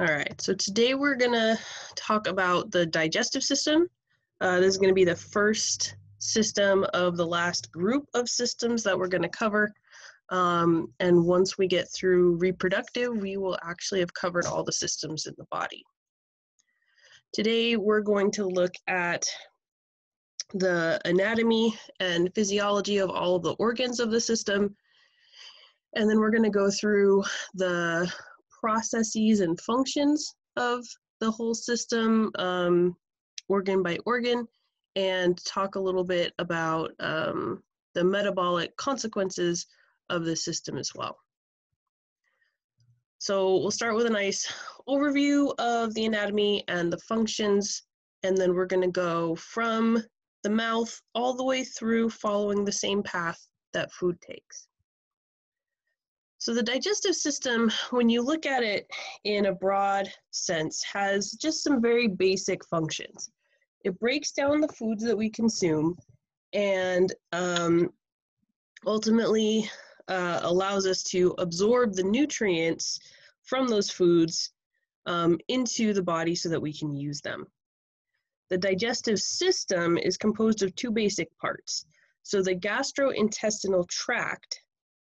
All right, so today we're gonna talk about the digestive system. Uh, this is gonna be the first system of the last group of systems that we're gonna cover. Um, and once we get through reproductive, we will actually have covered all the systems in the body. Today we're going to look at the anatomy and physiology of all of the organs of the system. And then we're gonna go through the processes and functions of the whole system, um, organ by organ, and talk a little bit about um, the metabolic consequences of the system as well. So we'll start with a nice overview of the anatomy and the functions, and then we're going to go from the mouth all the way through following the same path that food takes. So the digestive system, when you look at it in a broad sense, has just some very basic functions. It breaks down the foods that we consume and um, ultimately uh, allows us to absorb the nutrients from those foods um, into the body so that we can use them. The digestive system is composed of two basic parts. So the gastrointestinal tract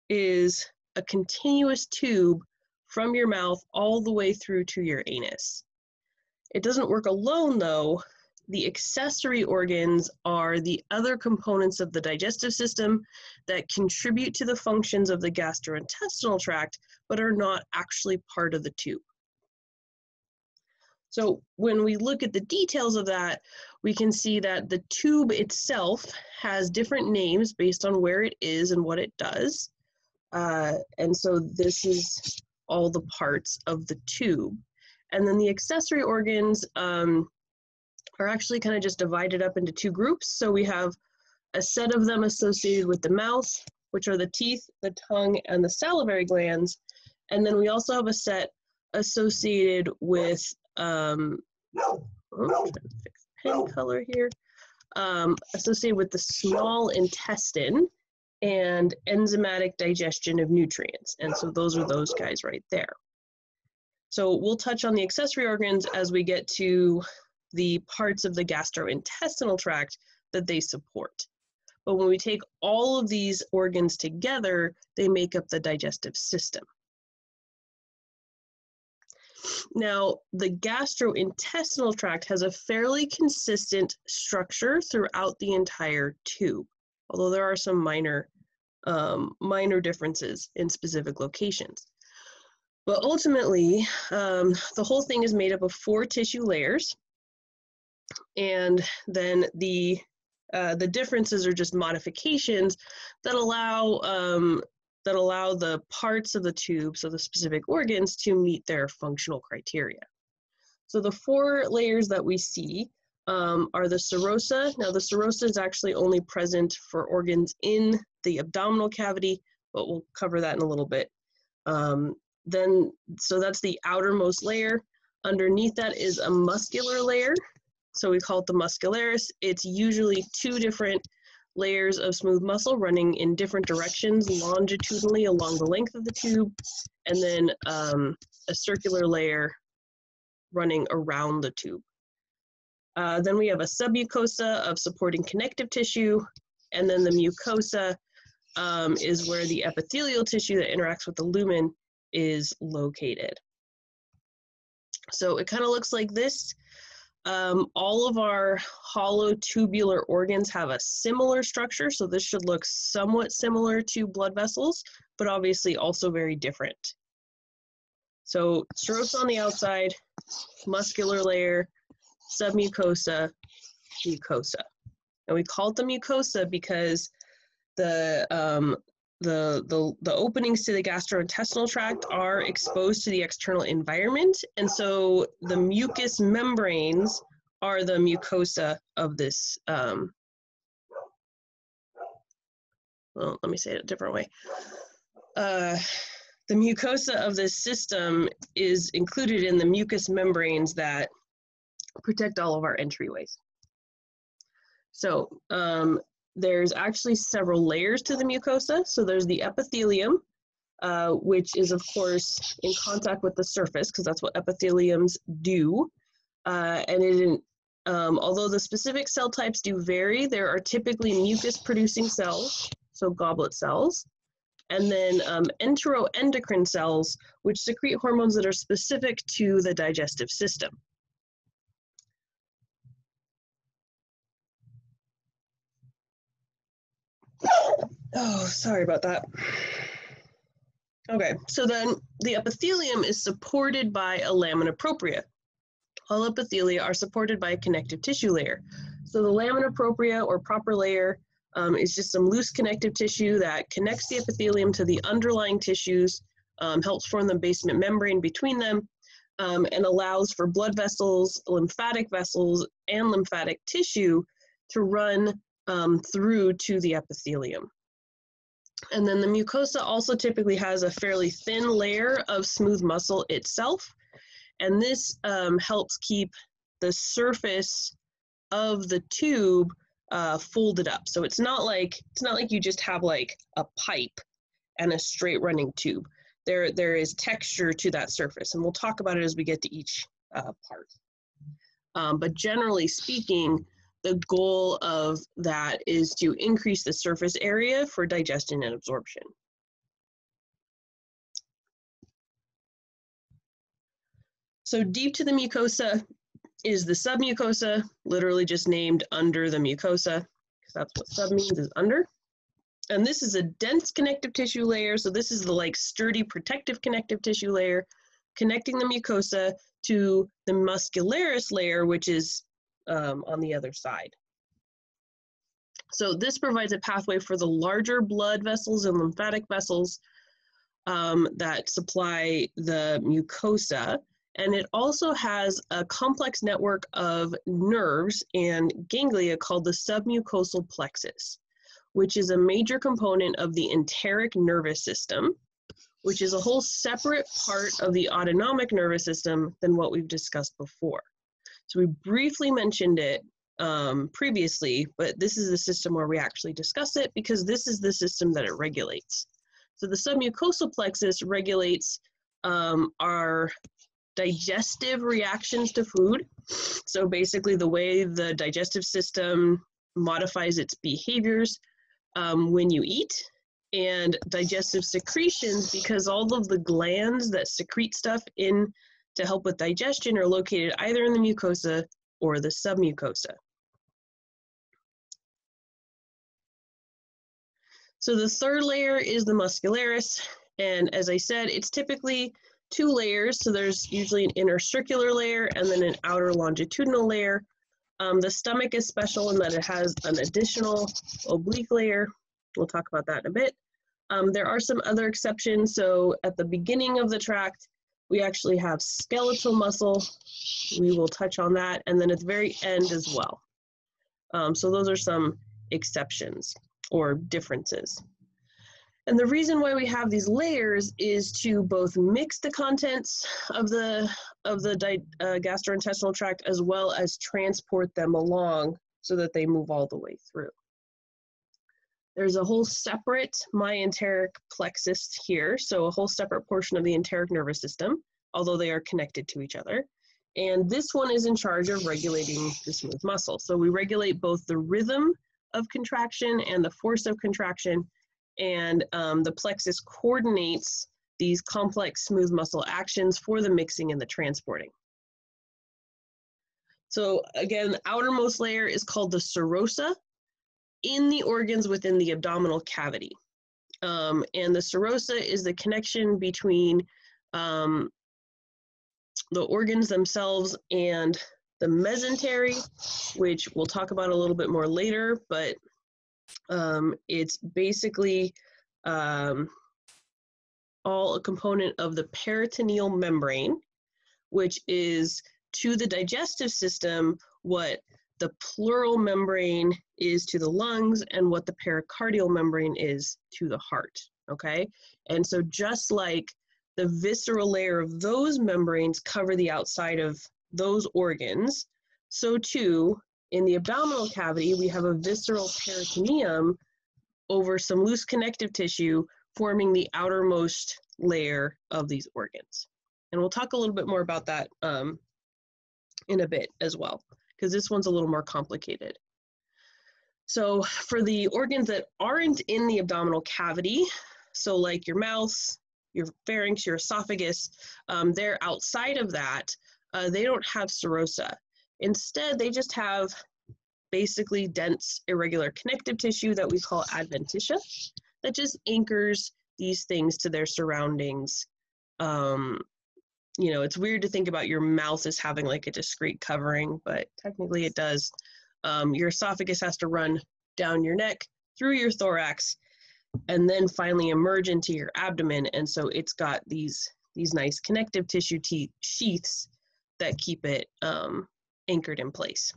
is a continuous tube from your mouth all the way through to your anus. It doesn't work alone though. The accessory organs are the other components of the digestive system that contribute to the functions of the gastrointestinal tract, but are not actually part of the tube. So when we look at the details of that, we can see that the tube itself has different names based on where it is and what it does. Uh, and so this is all the parts of the tube. And then the accessory organs um, are actually kind of just divided up into two groups. So we have a set of them associated with the mouth, which are the teeth, the tongue, and the salivary glands. And then we also have a set associated with, um, oh, pen color here, um, associated with the small intestine and enzymatic digestion of nutrients. And so those are those guys right there. So we'll touch on the accessory organs as we get to the parts of the gastrointestinal tract that they support. But when we take all of these organs together, they make up the digestive system. Now, the gastrointestinal tract has a fairly consistent structure throughout the entire tube although there are some minor um, minor differences in specific locations. But ultimately, um, the whole thing is made up of four tissue layers, and then the uh, the differences are just modifications that allow um, that allow the parts of the tube, so the specific organs, to meet their functional criteria. So the four layers that we see um, are the serosa. Now the serosa is actually only present for organs in the abdominal cavity, but we'll cover that in a little bit. Um, then, so that's the outermost layer. Underneath that is a muscular layer. So we call it the muscularis. It's usually two different layers of smooth muscle running in different directions longitudinally along the length of the tube, and then um, a circular layer running around the tube. Uh, then we have a submucosa of supporting connective tissue, and then the mucosa um, is where the epithelial tissue that interacts with the lumen is located. So it kind of looks like this. Um, all of our hollow tubular organs have a similar structure, so this should look somewhat similar to blood vessels, but obviously also very different. So serosa on the outside, muscular layer, submucosa, mucosa. And we call it the mucosa because the um, the, the, the openings to the gastrointestinal tract are exposed to the external environment. And so the mucous membranes are the mucosa of this. Um, well, let me say it a different way. Uh, the mucosa of this system is included in the mucous membranes that protect all of our entryways. So um, there's actually several layers to the mucosa. So there's the epithelium, uh, which is of course in contact with the surface because that's what epitheliums do. Uh, and it, um, although the specific cell types do vary, there are typically mucus producing cells, so goblet cells, and then um, enteroendocrine cells, which secrete hormones that are specific to the digestive system. Oh, sorry about that. Okay, so then the epithelium is supported by a lamina propria. All epithelia are supported by a connective tissue layer. So the lamina propria or proper layer um, is just some loose connective tissue that connects the epithelium to the underlying tissues, um, helps form the basement membrane between them, um, and allows for blood vessels, lymphatic vessels, and lymphatic tissue to run um, through to the epithelium. And then the mucosa also typically has a fairly thin layer of smooth muscle itself. And this um, helps keep the surface of the tube uh, folded up. So it's not like it's not like you just have like a pipe and a straight running tube. There there is texture to that surface, and we'll talk about it as we get to each uh, part. Um, but generally speaking, the goal of that is to increase the surface area for digestion and absorption. So deep to the mucosa is the submucosa, literally just named under the mucosa, because that's what sub means is under. And this is a dense connective tissue layer. So this is the like sturdy protective connective tissue layer connecting the mucosa to the muscularis layer, which is um, on the other side. So this provides a pathway for the larger blood vessels and lymphatic vessels um, that supply the mucosa. And it also has a complex network of nerves and ganglia called the submucosal plexus, which is a major component of the enteric nervous system, which is a whole separate part of the autonomic nervous system than what we've discussed before. So we briefly mentioned it um, previously, but this is the system where we actually discuss it because this is the system that it regulates. So the submucosal plexus regulates um, our digestive reactions to food. So basically the way the digestive system modifies its behaviors um, when you eat and digestive secretions because all of the glands that secrete stuff in to help with digestion are located either in the mucosa or the submucosa. So the third layer is the muscularis, and as I said, it's typically two layers. So there's usually an inner circular layer and then an outer longitudinal layer. Um, the stomach is special in that it has an additional oblique layer. We'll talk about that in a bit. Um, there are some other exceptions. So at the beginning of the tract, we actually have skeletal muscle. We will touch on that. And then at the very end as well. Um, so those are some exceptions or differences. And the reason why we have these layers is to both mix the contents of the of the uh, gastrointestinal tract as well as transport them along so that they move all the way through. There's a whole separate myenteric plexus here, so a whole separate portion of the enteric nervous system, although they are connected to each other. And this one is in charge of regulating the smooth muscle. So we regulate both the rhythm of contraction and the force of contraction, and um, the plexus coordinates these complex smooth muscle actions for the mixing and the transporting. So again, the outermost layer is called the serosa, in the organs within the abdominal cavity. Um, and the serosa is the connection between um, the organs themselves and the mesentery, which we'll talk about a little bit more later, but um, it's basically um, all a component of the peritoneal membrane, which is to the digestive system what the pleural membrane is to the lungs and what the pericardial membrane is to the heart. Okay, and so just like the visceral layer of those membranes cover the outside of those organs, so too in the abdominal cavity we have a visceral peritoneum over some loose connective tissue forming the outermost layer of these organs. And we'll talk a little bit more about that um, in a bit as well, because this one's a little more complicated. So for the organs that aren't in the abdominal cavity, so like your mouth, your pharynx, your esophagus, um, they're outside of that, uh, they don't have serosa. Instead, they just have basically dense irregular connective tissue that we call adventitia that just anchors these things to their surroundings. Um, you know, it's weird to think about your mouth as having like a discrete covering, but technically it does. Um, your esophagus has to run down your neck, through your thorax, and then finally emerge into your abdomen. And so it's got these these nice connective tissue te- sheaths that keep it um, anchored in place.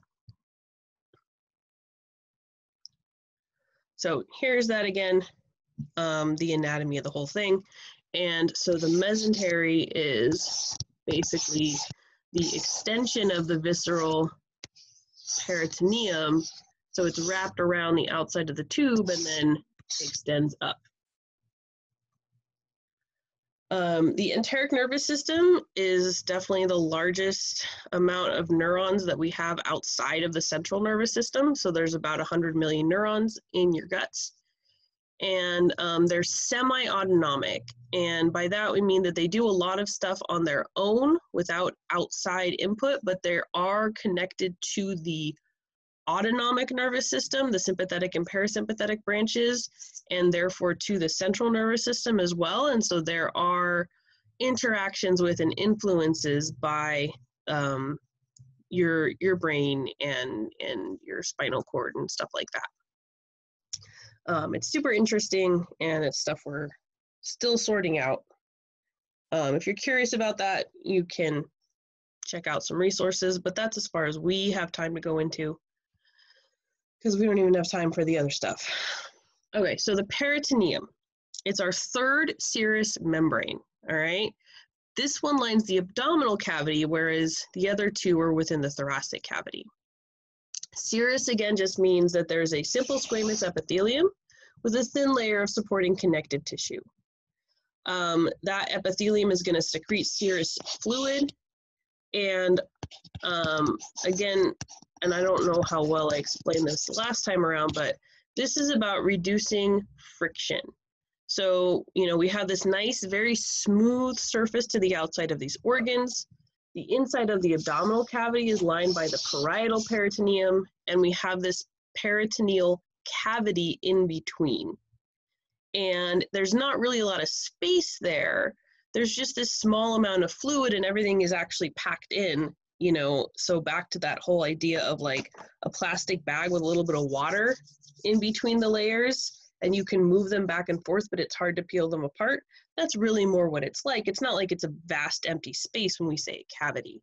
So here's that again, um, the anatomy of the whole thing. And so the mesentery is basically the extension of the visceral peritoneum. So it's wrapped around the outside of the tube and then extends up. Um, the enteric nervous system is definitely the largest amount of neurons that we have outside of the central nervous system. So there's about 100 million neurons in your guts. And um, they're semi autonomic. And by that, we mean that they do a lot of stuff on their own without outside input, but they are connected to the autonomic nervous system, the sympathetic and parasympathetic branches, and therefore to the central nervous system as well. And so there are interactions with and influences by um, your your brain and and your spinal cord and stuff like that. Um, it's super interesting and it's stuff we're still sorting out. Um, if you're curious about that, you can check out some resources, but that's as far as we have time to go into because we don't even have time for the other stuff. Okay, so the peritoneum. It's our third serous membrane, all right? This one lines the abdominal cavity, whereas the other two are within the thoracic cavity. Serous, again, just means that there's a simple squamous epithelium with a thin layer of supporting connective tissue. Um, that epithelium is going to secrete serous fluid, and um, again, and I don't know how well I explained this last time around, but this is about reducing friction. So, you know, we have this nice, very smooth surface to the outside of these organs. The inside of the abdominal cavity is lined by the parietal peritoneum, and we have this peritoneal cavity in between. And there's not really a lot of space there. There's just this small amount of fluid, and everything is actually packed in you know so back to that whole idea of like a plastic bag with a little bit of water in between the layers and you can move them back and forth but it's hard to peel them apart. That's really more what it's like. It's not like it's a vast empty space when we say cavity.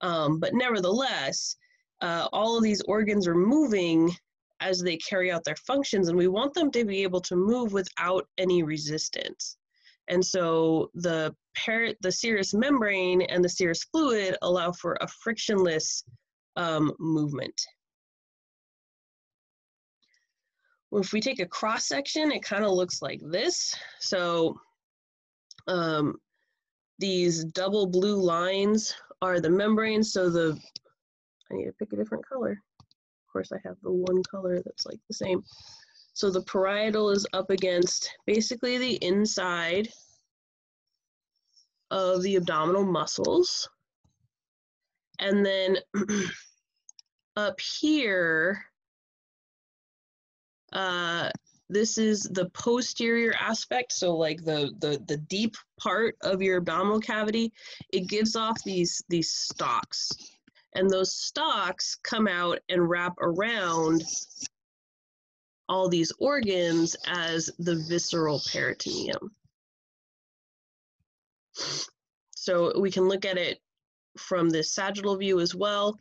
Um, but nevertheless uh, all of these organs are moving as they carry out their functions and we want them to be able to move without any resistance. And so the par- the serous membrane and the serous fluid allow for a frictionless um, movement. If we take a cross section, it kind of looks like this. So um, these double blue lines are the membranes. So the, I need to pick a different color. Of course, I have the one color that's like the same. So the parietal is up against basically the inside of the abdominal muscles. And then up here, uh, this is the posterior aspect, so like the, the, the deep part of your abdominal cavity. It gives off these, these stalks. And those stalks come out and wrap around all these organs as the visceral peritoneum. So we can look at it from the sagittal view as well,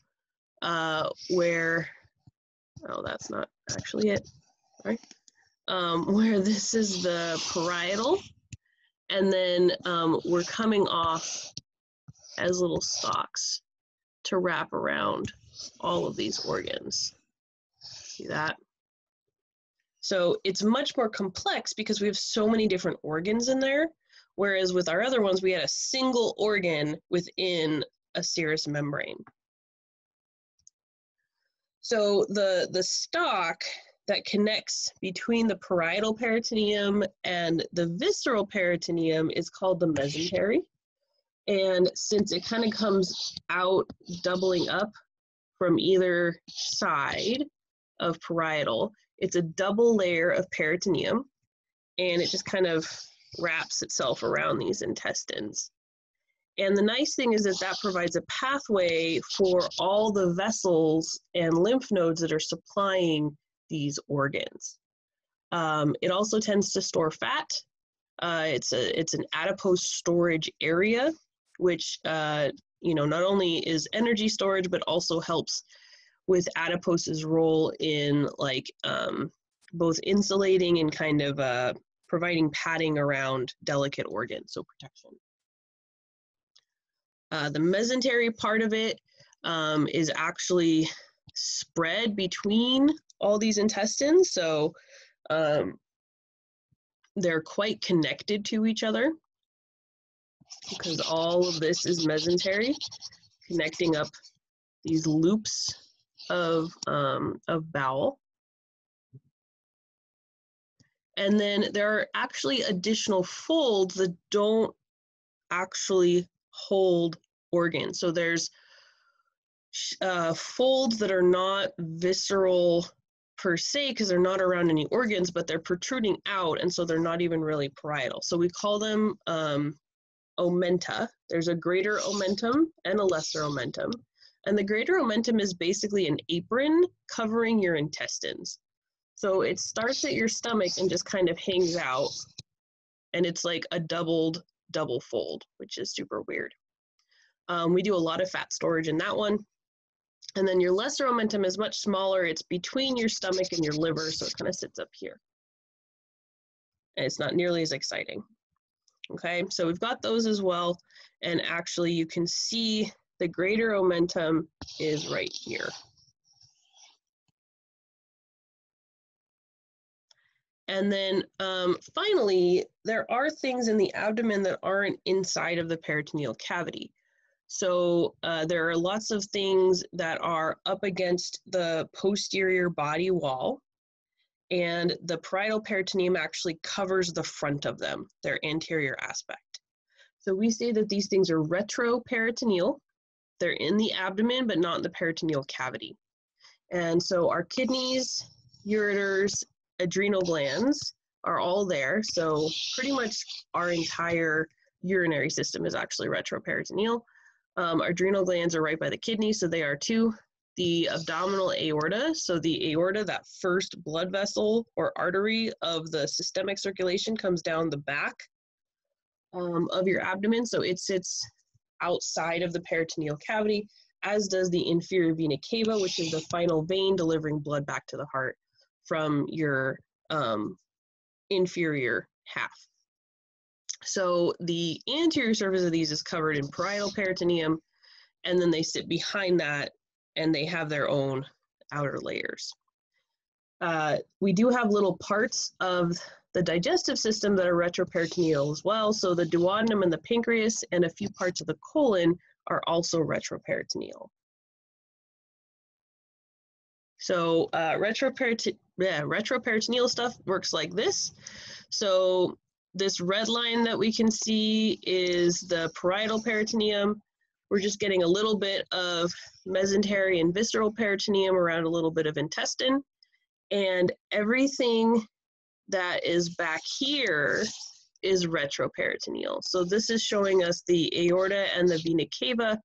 uh, where, oh, that's not actually it, right? Um, where this is the parietal, and then um, we're coming off as little stalks to wrap around all of these organs. See that? So it's much more complex because we have so many different organs in there. Whereas with our other ones, we had a single organ within a serous membrane. So the, the stalk that connects between the parietal peritoneum and the visceral peritoneum is called the mesentery. And since it kind of comes out doubling up from either side of parietal, it's a double layer of peritoneum and it just kind of wraps itself around these intestines. And the nice thing is that that provides a pathway for all the vessels and lymph nodes that are supplying these organs. Um, it also tends to store fat. Uh, it's a it's an adipose storage area, which uh, you know not only is energy storage but also helps with adipose's role in like um, both insulating and kind of uh, providing padding around delicate organs, so protection. Uh, the mesentery part of it um, is actually spread between all these intestines, so um, they're quite connected to each other because all of this is mesentery, connecting up these loops of, um, of bowel. And then there are actually additional folds that don't actually hold organs. So there's uh, folds that are not visceral per se because they're not around any organs, but they're protruding out, and so they're not even really parietal. So we call them um, omenta. There's a greater omentum and a lesser omentum. And the greater omentum is basically an apron covering your intestines. So it starts at your stomach and just kind of hangs out. And it's like a doubled double fold, which is super weird. Um, we do a lot of fat storage in that one. And then your lesser omentum is much smaller. It's between your stomach and your liver, so it kind of sits up here. And it's not nearly as exciting. Okay, so we've got those as well. And actually you can see the greater omentum is right here. And then um, finally, there are things in the abdomen that aren't inside of the peritoneal cavity. So uh, there are lots of things that are up against the posterior body wall, and the parietal peritoneum actually covers the front of them, their anterior aspect. So we say that these things are retroperitoneal. They're in the abdomen, but not in the peritoneal cavity. And so our kidneys, ureters, adrenal glands are all there. So pretty much our entire urinary system is actually retroperitoneal. Um, adrenal glands are right by the kidney, so they are too. The abdominal aorta, so the aorta, that first blood vessel or artery of the systemic circulation comes down the back um, of your abdomen. So it sits outside of the peritoneal cavity, as does the inferior vena cava, which is the final vein delivering blood back to the heart from your um, inferior half. So the anterior surface of these is covered in parietal peritoneum, and then they sit behind that and they have their own outer layers. Uh, we do have little parts of the digestive system that are retroperitoneal as well. So the duodenum and the pancreas and a few parts of the colon are also retroperitoneal. So uh, retroperitoneal, yeah, retroperitoneal stuff works like this. So this red line that we can see is the parietal peritoneum. We're just getting a little bit of mesentery and visceral peritoneum around a little bit of intestine. And everything that is back here is retroperitoneal. So this is showing us the aorta and the vena cava,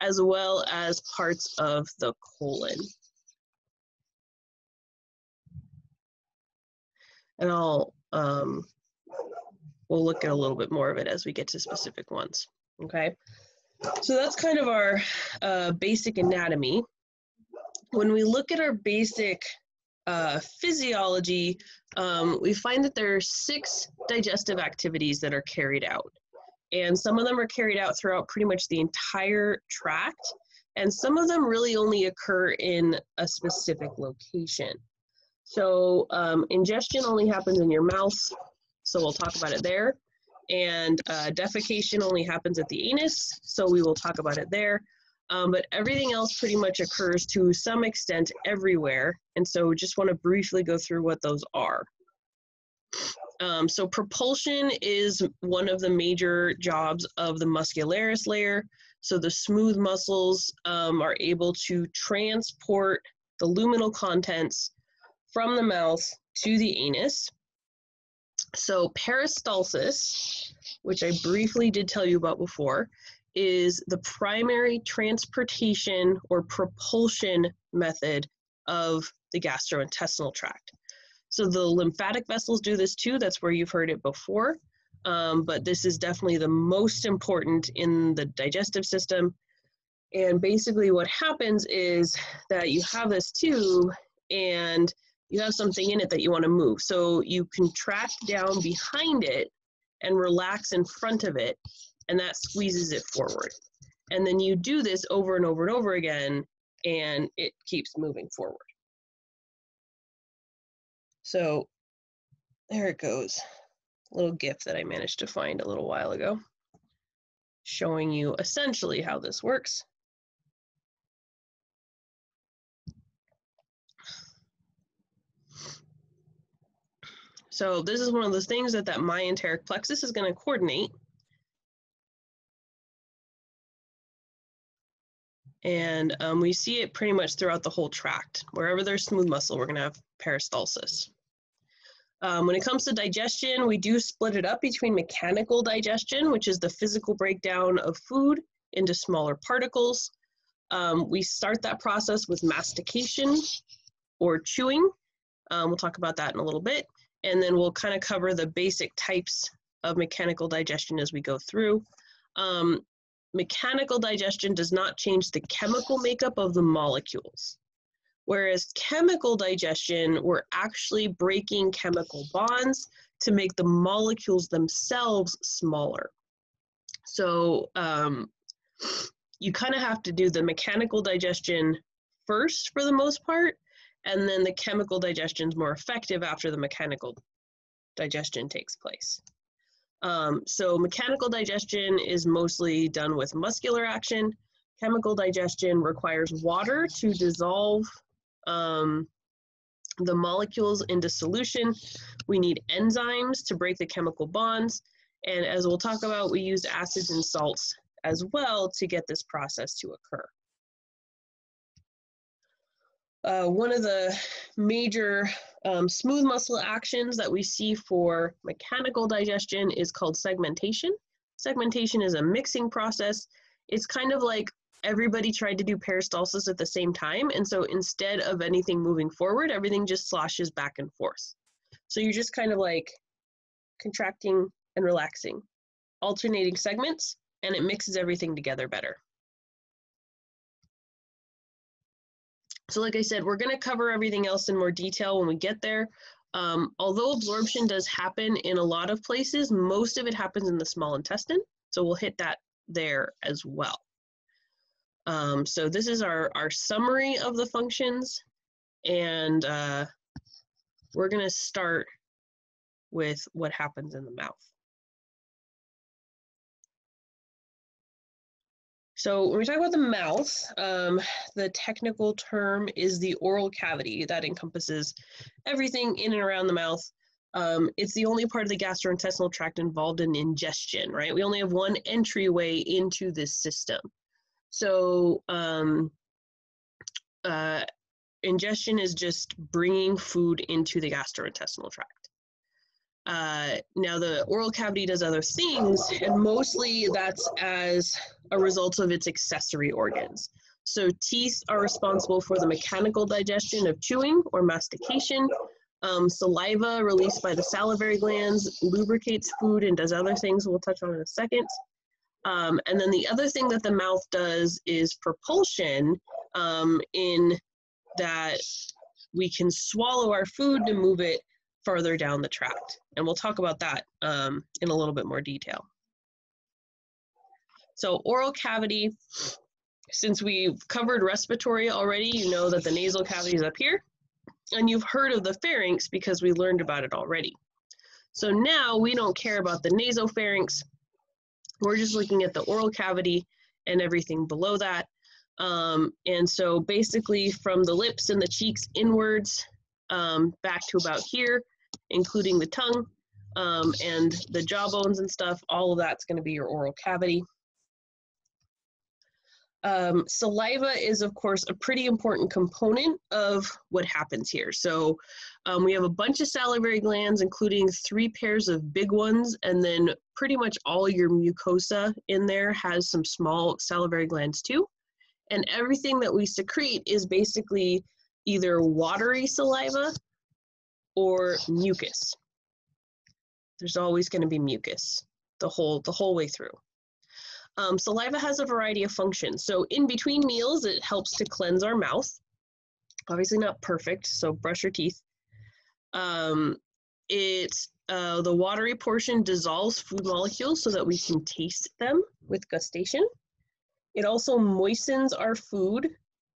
as well as parts of the colon. and I'll um, we'll look at a little bit more of it as we get to specific ones. Okay, so that's kind of our uh, basic anatomy. When we look at our basic uh, physiology, um, we find that there are six digestive activities that are carried out. And some of them are carried out throughout pretty much the entire tract, and some of them really only occur in a specific location. So um, ingestion only happens in your mouth, so we'll talk about it there. And uh, defecation only happens at the anus, so we will talk about it there. Um, but everything else pretty much occurs to some extent everywhere. And so just want to briefly go through what those are. Um, so propulsion is one of the major jobs of the muscularis layer. So the smooth muscles um, are able to transport the luminal contents from the mouth to the anus. So peristalsis, which I briefly did tell you about before, is the primary transportation or propulsion method of the gastrointestinal tract. So the lymphatic vessels do this too. That's where you've heard it before. Um, but this is definitely the most important in the digestive system. And basically, what happens is that you have this tube and you have something in it that you want to move. So you contract down behind it and relax in front of it, and that squeezes it forward. And then you do this over and over and over again, and it keeps moving forward. So there it goes. A little GIF that I managed to find a little while ago, showing you essentially how this works. So this is one of those things that that myenteric plexus is going to coordinate. And um, we see it pretty much throughout the whole tract. Wherever there's smooth muscle, we're going to have peristalsis. Um, when it comes to digestion, we do split it up between mechanical digestion, which is the physical breakdown of food into smaller particles. Um, we start that process with mastication or chewing. Um, we'll talk about that in a little bit and then we'll kind of cover the basic types of mechanical digestion as we go through. Um, mechanical digestion does not change the chemical makeup of the molecules. Whereas chemical digestion, we're actually breaking chemical bonds to make the molecules themselves smaller. So um, you kind of have to do the mechanical digestion first for the most part, and then the chemical digestion is more effective after the mechanical digestion takes place. Um, so mechanical digestion is mostly done with muscular action. Chemical digestion requires water to dissolve um, the molecules into solution. We need enzymes to break the chemical bonds. And as we'll talk about, we use acids and salts as well to get this process to occur. Uh, one of the major um, smooth muscle actions that we see for mechanical digestion is called segmentation. Segmentation is a mixing process. It's kind of like everybody tried to do peristalsis at the same time. And so instead of anything moving forward, everything just sloshes back and forth. So you're just kind of like contracting and relaxing, alternating segments, and it mixes everything together better. So like I said, we're going to cover everything else in more detail when we get there. Um, although absorption does happen in a lot of places, most of it happens in the small intestine. So we'll hit that there as well. Um, so this is our, our summary of the functions. And uh, we're going to start with what happens in the mouth. So when we talk about the mouth, um, the technical term is the oral cavity that encompasses everything in and around the mouth. Um, it's the only part of the gastrointestinal tract involved in ingestion, right? We only have one entryway into this system. So um, uh, ingestion is just bringing food into the gastrointestinal tract. Uh, now the oral cavity does other things, and mostly that's as a result of its accessory organs. So teeth are responsible for the mechanical digestion of chewing or mastication. Um, saliva released by the salivary glands lubricates food and does other things we'll touch on in a second. Um, and then the other thing that the mouth does is propulsion um, in that we can swallow our food to move it further down the tract. And we'll talk about that um, in a little bit more detail. So oral cavity, since we've covered respiratory already, you know that the nasal cavity is up here. and you've heard of the pharynx because we learned about it already. So now we don't care about the nasopharynx. We're just looking at the oral cavity and everything below that. Um, and so basically from the lips and the cheeks inwards um, back to about here, including the tongue um, and the jawbones and stuff, all of that's gonna be your oral cavity. Um, saliva is, of course, a pretty important component of what happens here. So um, we have a bunch of salivary glands, including three pairs of big ones, and then pretty much all your mucosa in there has some small salivary glands too. And everything that we secrete is basically either watery saliva or mucus. There's always going to be mucus the whole the whole way through. Um, saliva has a variety of functions. So in between meals, it helps to cleanse our mouth. Obviously not perfect, so brush your teeth. Um, it, uh, the watery portion dissolves food molecules so that we can taste them with gustation. It also moistens our food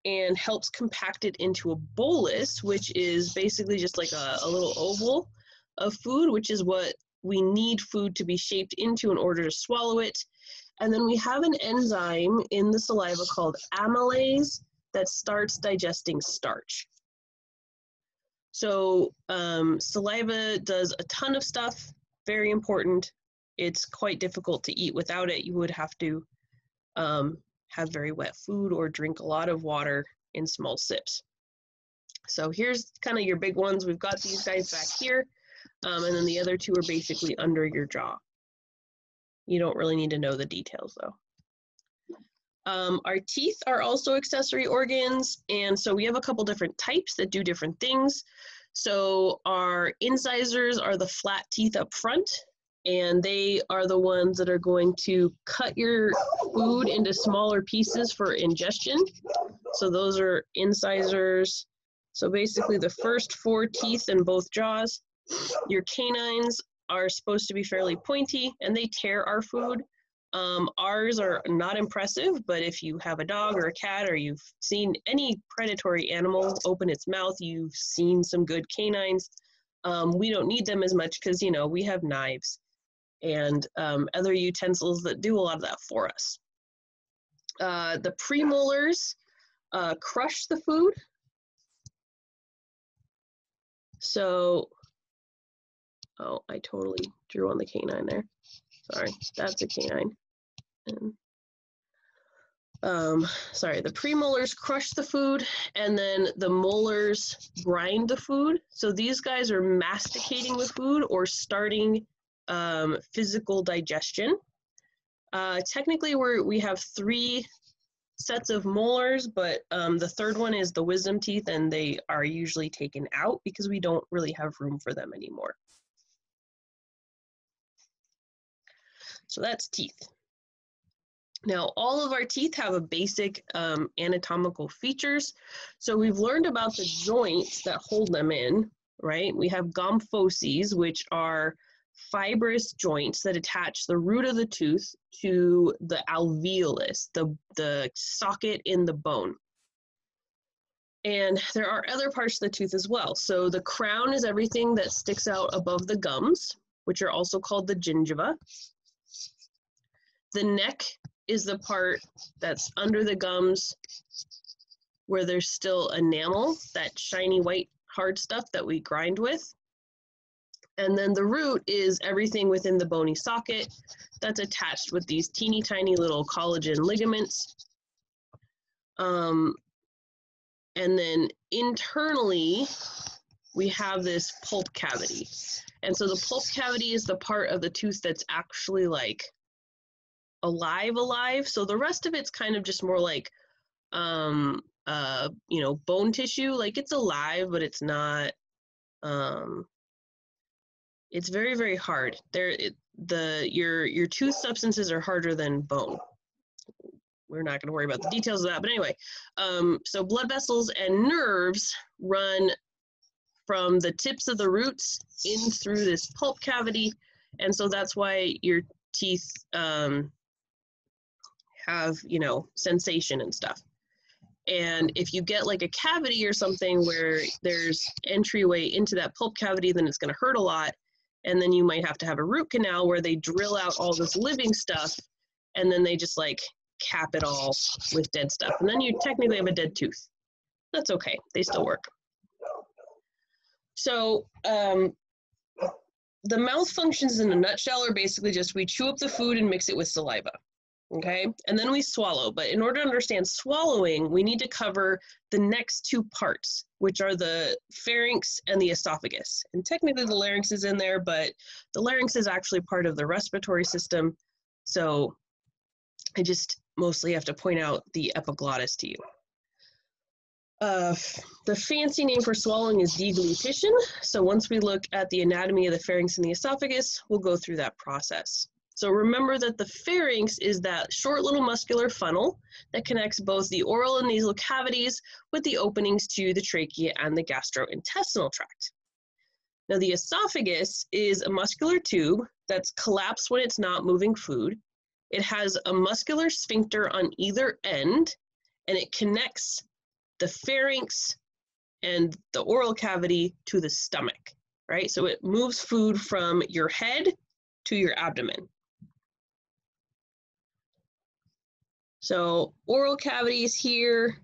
and helps compact it into a bolus, which is basically just like a, a little oval of food, which is what we need food to be shaped into in order to swallow it. And then we have an enzyme in the saliva called amylase that starts digesting starch. So um, saliva does a ton of stuff, very important. It's quite difficult to eat without it. You would have to um, have very wet food or drink a lot of water in small sips. So here's kind of your big ones. We've got these guys back here, um, and then the other two are basically under your jaw. You don't really need to know the details though. Um, our teeth are also accessory organs, and so we have a couple different types that do different things. So our incisors are the flat teeth up front, and they are the ones that are going to cut your food into smaller pieces for ingestion. So those are incisors. So basically the first four teeth in both jaws. Your canines are supposed to be fairly pointy and they tear our food. Um, ours are not impressive, but if you have a dog or a cat or you've seen any predatory animal open its mouth, you've seen some good canines. Um, we don't need them as much because, you know, we have knives and um, other utensils that do a lot of that for us. Uh, the premolars uh, crush the food. So Oh, I totally drew on the canine there. Sorry, that's a canine. And, um, sorry, the premolars crush the food and then the molars grind the food. So these guys are masticating the food or starting um, physical digestion. Uh, technically, we we have three sets of molars, but um, the third one is the wisdom teeth, and they are usually taken out because we don't really have room for them anymore. So that's teeth. Now, all of our teeth have a basic um, anatomical features. So we've learned about the joints that hold them in, right? We have gomphoses, which are fibrous joints that attach the root of the tooth to the alveolus, the, the socket in the bone. And there are other parts of the tooth as well. So the crown is everything that sticks out above the gums, which are also called the gingiva. The neck is the part that's under the gums where there's still enamel, that shiny white hard stuff that we grind with. And then the root is everything within the bony socket that's attached with these teeny tiny little collagen ligaments. Um, and then internally, we have this pulp cavity. And so the pulp cavity is the part of the tooth that's actually like alive alive so the rest of it's kind of just more like um uh you know bone tissue like it's alive but it's not um it's very very hard there it, the your your tooth substances are harder than bone we're not going to worry about the details of that but anyway um so blood vessels and nerves run from the tips of the roots in through this pulp cavity and so that's why your teeth um have, you know, sensation and stuff. And if you get like a cavity or something where there's entryway into that pulp cavity, then it's going to hurt a lot. And then you might have to have a root canal where they drill out all this living stuff and then they just like cap it all with dead stuff. And then you technically have a dead tooth. That's okay, they still work. So um, the mouth functions in a nutshell are basically just we chew up the food and mix it with saliva. Okay, and then we swallow. But in order to understand swallowing, we need to cover the next two parts, which are the pharynx and the esophagus. And technically, the larynx is in there, but the larynx is actually part of the respiratory system. So I just mostly have to point out the epiglottis to you. Uh, the fancy name for swallowing is deglutition. So once we look at the anatomy of the pharynx and the esophagus, we'll go through that process. So remember that the pharynx is that short little muscular funnel that connects both the oral and nasal cavities with the openings to the trachea and the gastrointestinal tract. Now the esophagus is a muscular tube that's collapsed when it's not moving food. It has a muscular sphincter on either end and it connects the pharynx and the oral cavity to the stomach, right? So it moves food from your head to your abdomen. So oral cavities here.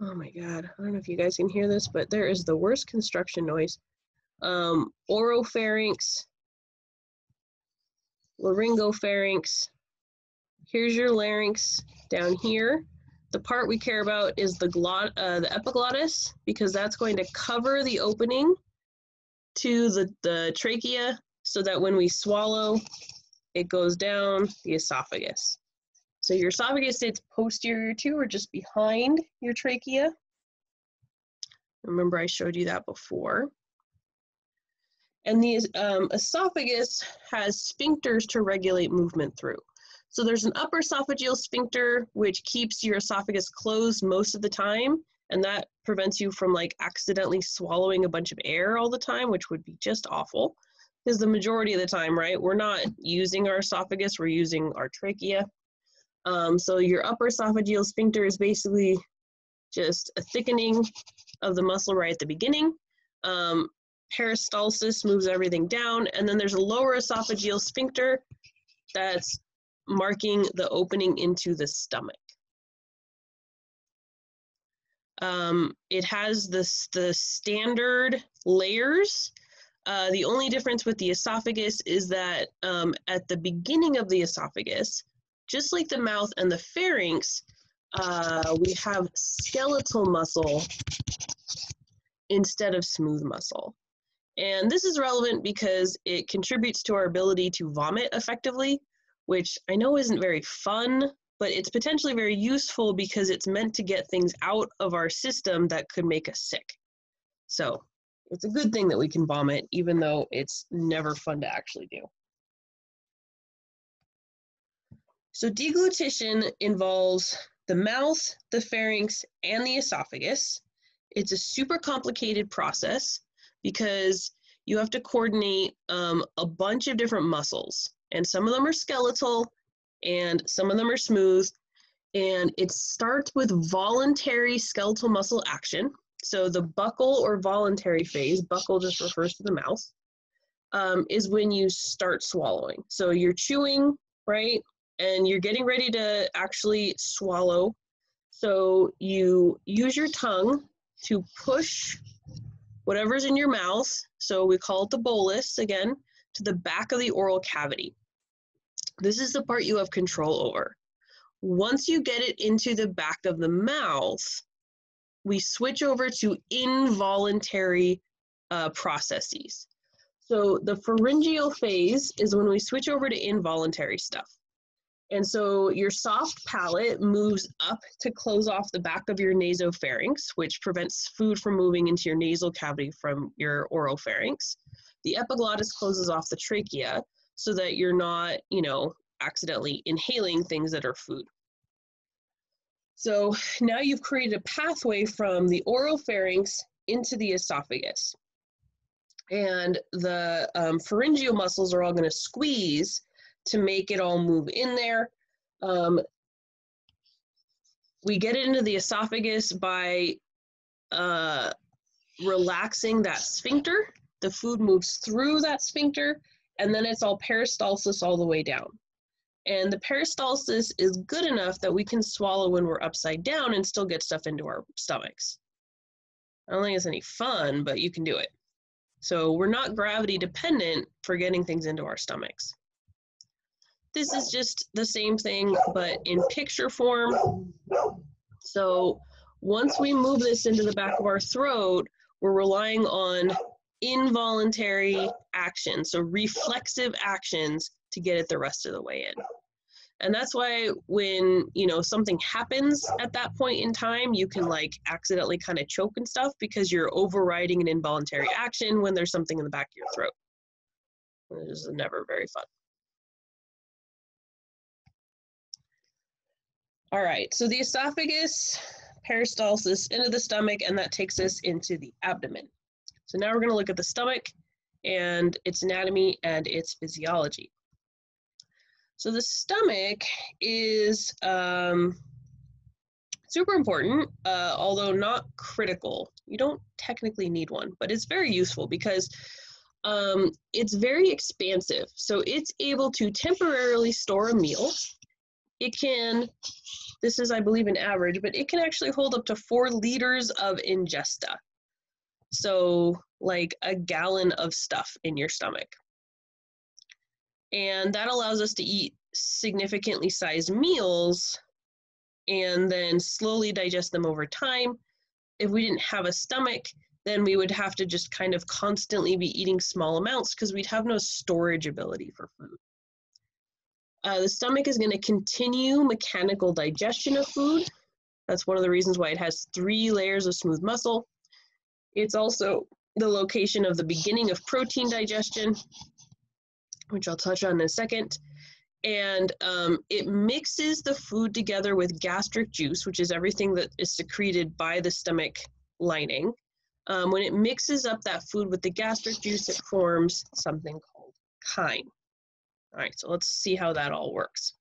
Oh my God, I don't know if you guys can hear this, but there is the worst construction noise. Um, oropharynx, laryngopharynx. Here's your larynx down here. The part we care about is the, glot, uh, the epiglottis because that's going to cover the opening to the, the trachea so that when we swallow, it goes down the esophagus. So your esophagus sits posterior to or just behind your trachea. Remember I showed you that before. And the um, esophagus has sphincters to regulate movement through. So there's an upper esophageal sphincter, which keeps your esophagus closed most of the time. And that prevents you from like accidentally swallowing a bunch of air all the time, which would be just awful. Because the majority of the time, right, we're not using our esophagus, we're using our trachea. Um, so your upper esophageal sphincter is basically just a thickening of the muscle right at the beginning. Um, peristalsis moves everything down, and then there's a lower esophageal sphincter that's marking the opening into the stomach. Um, it has this, the standard layers. Uh, the only difference with the esophagus is that um, at the beginning of the esophagus, just like the mouth and the pharynx, uh, we have skeletal muscle instead of smooth muscle. And this is relevant because it contributes to our ability to vomit effectively which I know isn't very fun, but it's potentially very useful because it's meant to get things out of our system that could make us sick. So it's a good thing that we can vomit, even though it's never fun to actually do. So deglutition involves the mouth, the pharynx, and the esophagus. It's a super complicated process because you have to coordinate um, a bunch of different muscles and some of them are skeletal and some of them are smooth. And it starts with voluntary skeletal muscle action. So the buccal or voluntary phase, buccal just refers to the mouth, um, is when you start swallowing. So you're chewing, right? And you're getting ready to actually swallow. So you use your tongue to push whatever's in your mouth. So we call it the bolus again to the back of the oral cavity. This is the part you have control over. Once you get it into the back of the mouth, we switch over to involuntary uh, processes. So the pharyngeal phase is when we switch over to involuntary stuff. And so your soft palate moves up to close off the back of your nasopharynx, which prevents food from moving into your nasal cavity from your oropharynx. The epiglottis closes off the trachea so that you're not, you know, accidentally inhaling things that are food. So now you've created a pathway from the oropharynx into the esophagus. And the um, pharyngeal muscles are all going to squeeze to make it all move in there. Um, we get it into the esophagus by uh, relaxing that sphincter. The food moves through that sphincter, and then it's all peristalsis all the way down. And the peristalsis is good enough that we can swallow when we're upside down and still get stuff into our stomachs. I don't think it's any fun, but you can do it. So we're not gravity dependent for getting things into our stomachs. This is just the same thing, but in picture form. So once we move this into the back of our throat, we're relying on involuntary action, so reflexive actions to get it the rest of the way in. And that's why when, you know, something happens at that point in time, you can like accidentally kind of choke and stuff because you're overriding an involuntary action when there's something in the back of your throat. This is never very fun. All right, so the esophagus, peristalsis into the stomach, and that takes us into the abdomen. So now we're gonna look at the stomach and its anatomy and its physiology. So the stomach is um, super important, uh, although not critical. You don't technically need one, but it's very useful because um, it's very expansive. So it's able to temporarily store a meal. It can, this is, I believe, an average, but it can actually hold up to four liters of ingesta. So, like a gallon of stuff in your stomach. And that allows us to eat significantly sized meals and then slowly digest them over time. If we didn't have a stomach, then we would have to just kind of constantly be eating small amounts because we'd have no storage ability for food. Uh, the stomach is going to continue mechanical digestion of food. That's one of the reasons why it has three layers of smooth muscle. It's also the location of the beginning of protein digestion which I'll touch on in a second. And um, it mixes the food together with gastric juice, which is everything that is secreted by the stomach lining. Um, when it mixes up that food with the gastric juice, it forms something called chyme. All right, so let's see how that all works.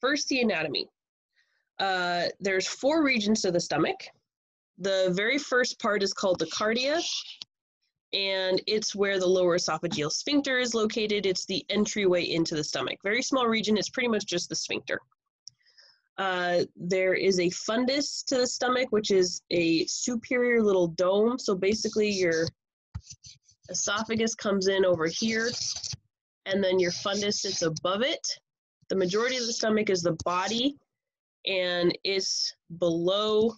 First, the anatomy. Uh, there's four regions to the stomach. The very first part is called the cardia, and it's where the lower esophageal sphincter is located. It's the entryway into the stomach. Very small region, it's pretty much just the sphincter. Uh, there is a fundus to the stomach, which is a superior little dome. So basically your esophagus comes in over here, and then your fundus sits above it. The majority of the stomach is the body, and it's below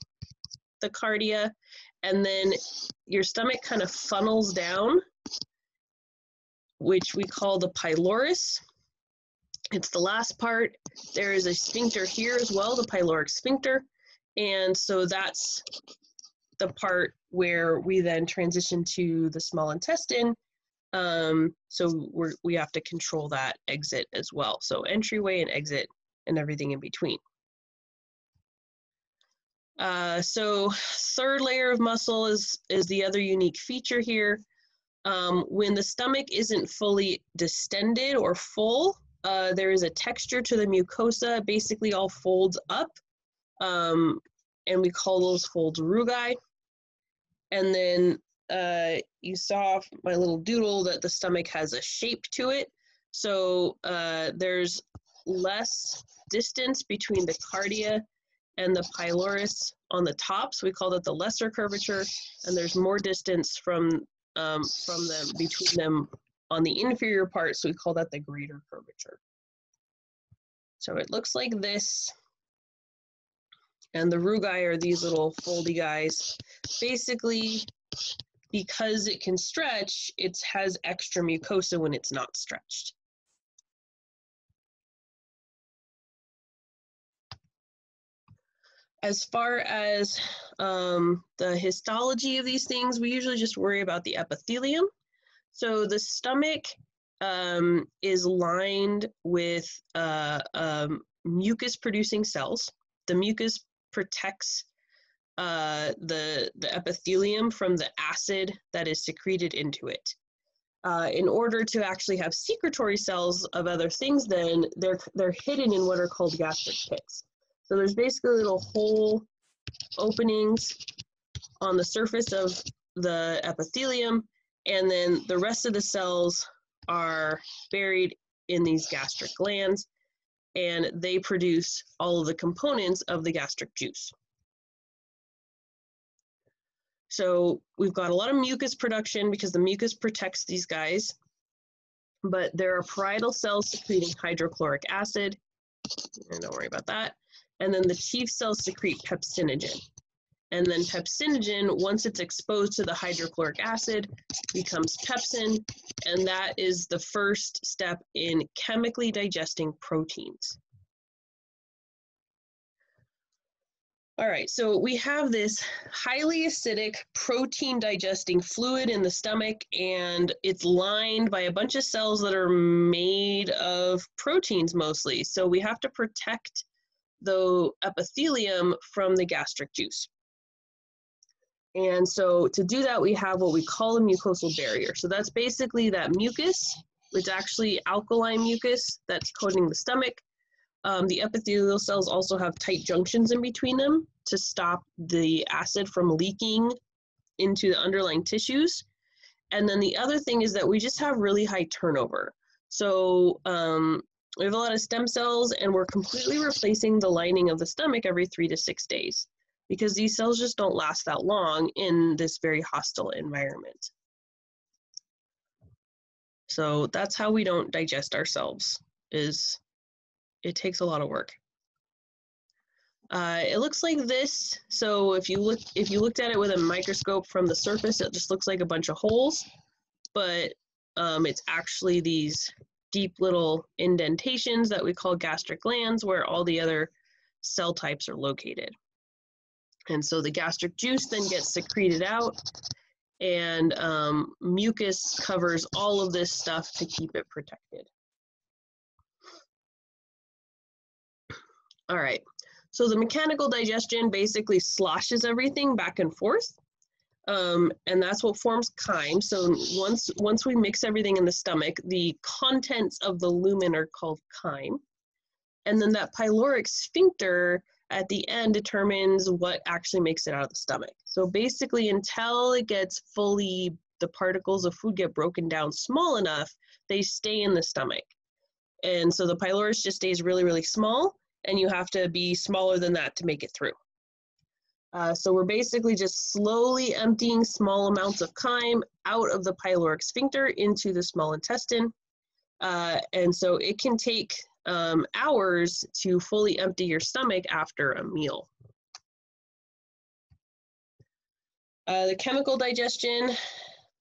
the cardia, and then your stomach kind of funnels down, which we call the pylorus. It's the last part. There is a sphincter here as well, the pyloric sphincter. And so that's the part where we then transition to the small intestine. Um, so we're, we have to control that exit as well. So entryway and exit and everything in between. Uh, so third layer of muscle is, is the other unique feature here. Um, when the stomach isn't fully distended or full, uh, there is a texture to the mucosa, basically all folds up, um, and we call those folds rugae. And then uh, you saw my little doodle that the stomach has a shape to it. So uh, there's less distance between the cardia and the pylorus on the top, so we call that the lesser curvature, and there's more distance from, um, from them, between them on the inferior part, so we call that the greater curvature. So it looks like this, and the rugae are these little foldy guys. Basically, because it can stretch, it has extra mucosa when it's not stretched. As far as um, the histology of these things, we usually just worry about the epithelium. So the stomach um, is lined with uh, um, mucus producing cells. The mucus protects uh, the, the epithelium from the acid that is secreted into it. Uh, in order to actually have secretory cells of other things, then they're, they're hidden in what are called gastric pits. So there's basically little hole openings on the surface of the epithelium, and then the rest of the cells are buried in these gastric glands, and they produce all of the components of the gastric juice. So we've got a lot of mucus production because the mucus protects these guys, but there are parietal cells secreting hydrochloric acid, and don't worry about that. And then the chief cells secrete pepsinogen. And then pepsinogen, once it's exposed to the hydrochloric acid, becomes pepsin, and that is the first step in chemically digesting proteins. All right, so we have this highly acidic protein digesting fluid in the stomach, and it's lined by a bunch of cells that are made of proteins mostly. So we have to protect the epithelium from the gastric juice. And so to do that, we have what we call a mucosal barrier. So that's basically that mucus, it's actually alkaline mucus that's coating the stomach. Um, the epithelial cells also have tight junctions in between them to stop the acid from leaking into the underlying tissues. And then the other thing is that we just have really high turnover. So um, we have a lot of stem cells and we're completely replacing the lining of the stomach every three to six days because these cells just don't last that long in this very hostile environment. So that's how we don't digest ourselves is it takes a lot of work. Uh, it looks like this. So if you look if you looked at it with a microscope from the surface, it just looks like a bunch of holes, but um, it's actually these deep little indentations that we call gastric glands where all the other cell types are located. And so the gastric juice then gets secreted out and um, mucus covers all of this stuff to keep it protected. All right, so the mechanical digestion basically sloshes everything back and forth. Um, and that's what forms chyme. So once, once we mix everything in the stomach, the contents of the lumen are called chyme. And then that pyloric sphincter at the end determines what actually makes it out of the stomach. So basically, until it gets fully, the particles of food get broken down small enough, they stay in the stomach. And so the pylorus just stays really, really small, and you have to be smaller than that to make it through. Uh, so we're basically just slowly emptying small amounts of chyme out of the pyloric sphincter into the small intestine. Uh, and so it can take um, hours to fully empty your stomach after a meal. Uh, the chemical digestion,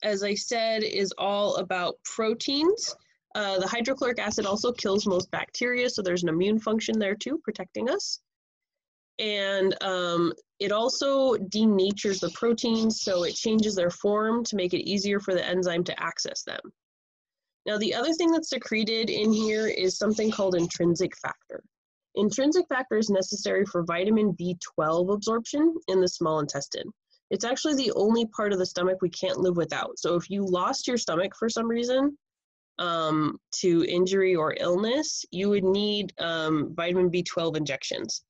as I said, is all about proteins. Uh, the hydrochloric acid also kills most bacteria, so there's an immune function there too, protecting us. And um, it also denatures the proteins, so it changes their form to make it easier for the enzyme to access them. Now, the other thing that's secreted in here is something called intrinsic factor. Intrinsic factor is necessary for vitamin B12 absorption in the small intestine. It's actually the only part of the stomach we can't live without. So if you lost your stomach for some reason um, to injury or illness, you would need um, vitamin B12 injections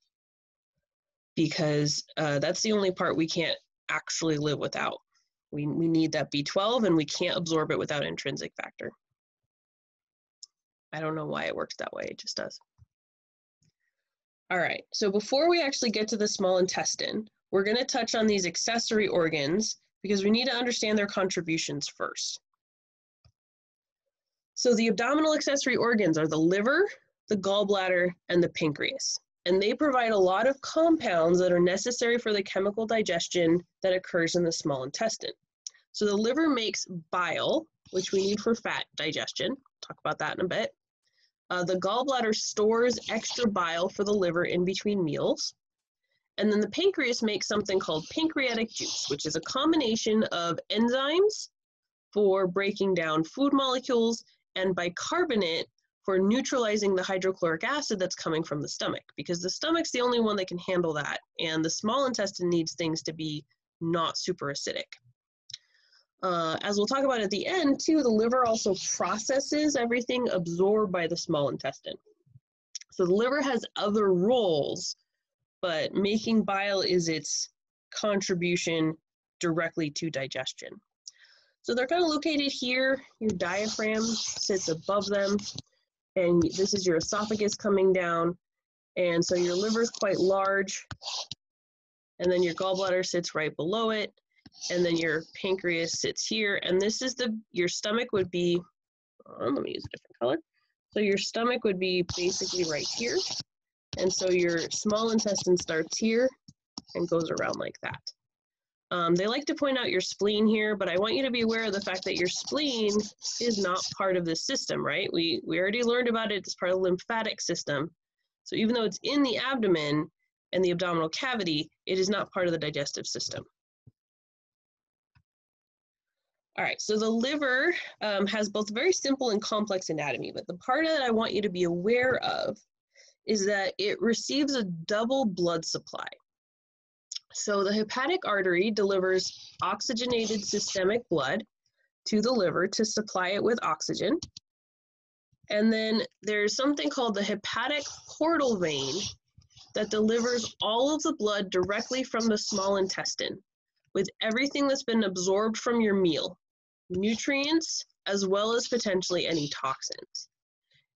because uh, that's the only part we can't actually live without. We, we need that B12 and we can't absorb it without intrinsic factor. I don't know why it works that way, it just does. All right, so before we actually get to the small intestine, we're gonna touch on these accessory organs because we need to understand their contributions first. So the abdominal accessory organs are the liver, the gallbladder, and the pancreas. And they provide a lot of compounds that are necessary for the chemical digestion that occurs in the small intestine. So the liver makes bile, which we need for fat digestion. Talk about that in a bit. Uh, the gallbladder stores extra bile for the liver in between meals. And then the pancreas makes something called pancreatic juice, which is a combination of enzymes for breaking down food molecules and bicarbonate for neutralizing the hydrochloric acid that's coming from the stomach, because the stomach's the only one that can handle that, and the small intestine needs things to be not super acidic. Uh, as we'll talk about at the end, too, the liver also processes everything absorbed by the small intestine. So the liver has other roles but making bile is its contribution directly to digestion. So they're kind of located here. Your diaphragm sits above them, and this is your esophagus coming down. And so your liver is quite large, and then your gallbladder sits right below it, and then your pancreas sits here. And this is the, your stomach would be, let me use a different color. So your stomach would be basically right here. And so your small intestine starts here and goes around like that. Um, they like to point out your spleen here, but I want you to be aware of the fact that your spleen is not part of this system, right? We, we already learned about it It's part of the lymphatic system. So even though it's in the abdomen and the abdominal cavity, it is not part of the digestive system. All right, so the liver um, has both very simple and complex anatomy, but the part that I want you to be aware of is that it receives a double blood supply. So the hepatic artery delivers oxygenated systemic blood to the liver to supply it with oxygen. And then there's something called the hepatic portal vein that delivers all of the blood directly from the small intestine with everything that's been absorbed from your meal, nutrients, as well as potentially any toxins.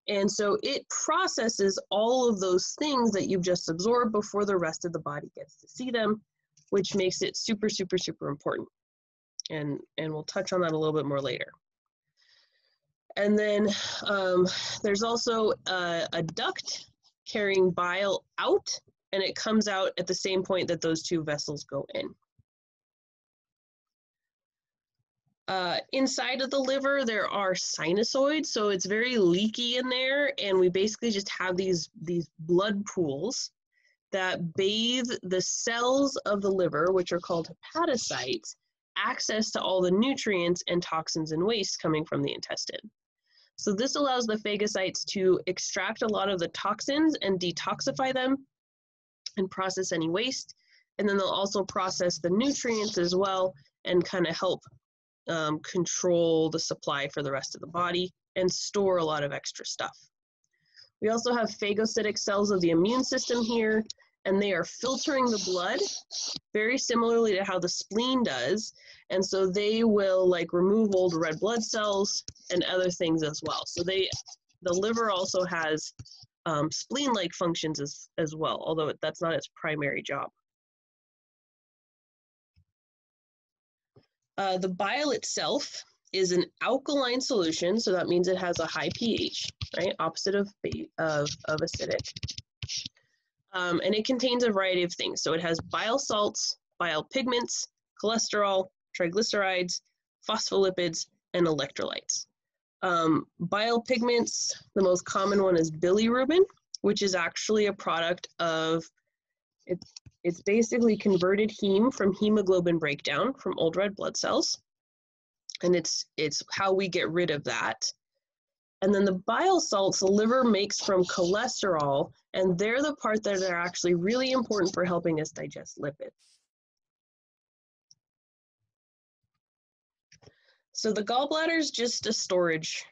And so it processes all of those things that you've just absorbed before the rest of the body gets to see them, which makes it super, super, super important. And, and we'll touch on that a little bit more later. And then um, there's also a, a duct carrying bile out, and it comes out at the same point that those two vessels go in. Uh, inside of the liver, there are sinusoids, so it's very leaky in there, and we basically just have these, these blood pools that bathe the cells of the liver, which are called hepatocytes, access to all the nutrients and toxins and waste coming from the intestine. So this allows the phagocytes to extract a lot of the toxins and detoxify them and process any waste. And then they'll also process the nutrients as well and kind of help um, control the supply for the rest of the body, and store a lot of extra stuff. We also have phagocytic cells of the immune system here, and they are filtering the blood very similarly to how the spleen does. And so they will like remove old red blood cells and other things as well. So they, the liver also has um, spleen-like functions as, as well, although that's not its primary job. Uh, the bile itself is an alkaline solution, so that means it has a high pH, right? Opposite of, of, of acidic. Um, and it contains a variety of things. So it has bile salts, bile pigments, cholesterol, triglycerides, phospholipids, and electrolytes. Um, bile pigments, the most common one is bilirubin, which is actually a product of, it, it's basically converted heme from hemoglobin breakdown from old red blood cells. And it's, it's how we get rid of that. And then the bile salts the liver makes from cholesterol, and they're the part that are actually really important for helping us digest lipids. So the gallbladder is just a storage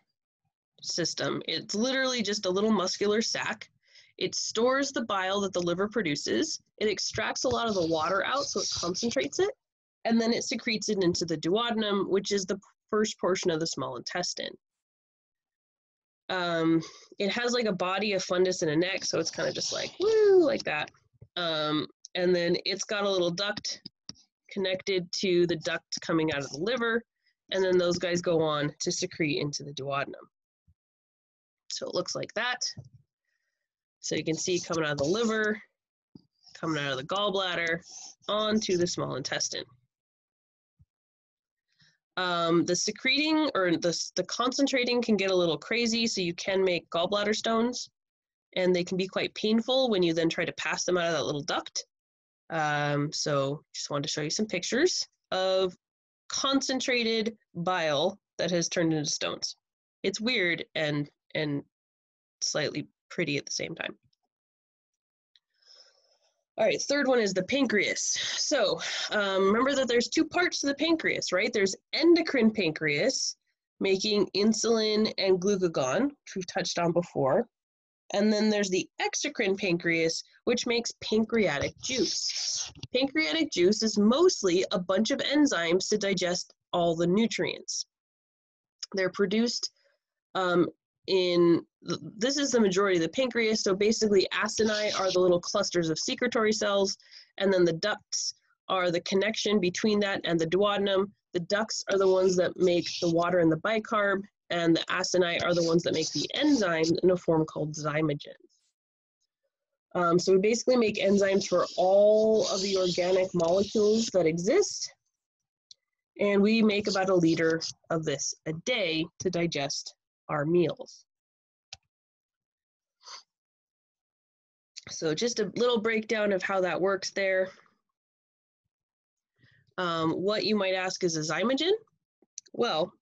system. It's literally just a little muscular sac it stores the bile that the liver produces. It extracts a lot of the water out, so it concentrates it. And then it secretes it into the duodenum, which is the first portion of the small intestine. Um, it has like a body, a fundus, and a neck, so it's kind of just like, woo, like that. Um, and then it's got a little duct connected to the duct coming out of the liver, and then those guys go on to secrete into the duodenum. So it looks like that. So you can see coming out of the liver, coming out of the gallbladder, onto the small intestine. Um, the secreting or the, the concentrating can get a little crazy, so you can make gallbladder stones, and they can be quite painful when you then try to pass them out of that little duct. Um, so just wanted to show you some pictures of concentrated bile that has turned into stones. It's weird and and slightly pretty at the same time. All right, third one is the pancreas. So um, remember that there's two parts to the pancreas, right? There's endocrine pancreas, making insulin and glucagon, which we've touched on before. And then there's the exocrine pancreas, which makes pancreatic juice. Pancreatic juice is mostly a bunch of enzymes to digest all the nutrients. They're produced um, in, this is the majority of the pancreas, so basically acini are the little clusters of secretory cells, and then the ducts are the connection between that and the duodenum. The ducts are the ones that make the water and the bicarb, and the acini are the ones that make the enzyme in a form called zymogens. Um, so we basically make enzymes for all of the organic molecules that exist, and we make about a liter of this a day to digest our meals. So just a little breakdown of how that works there. Um, what you might ask is a zymogen? Well,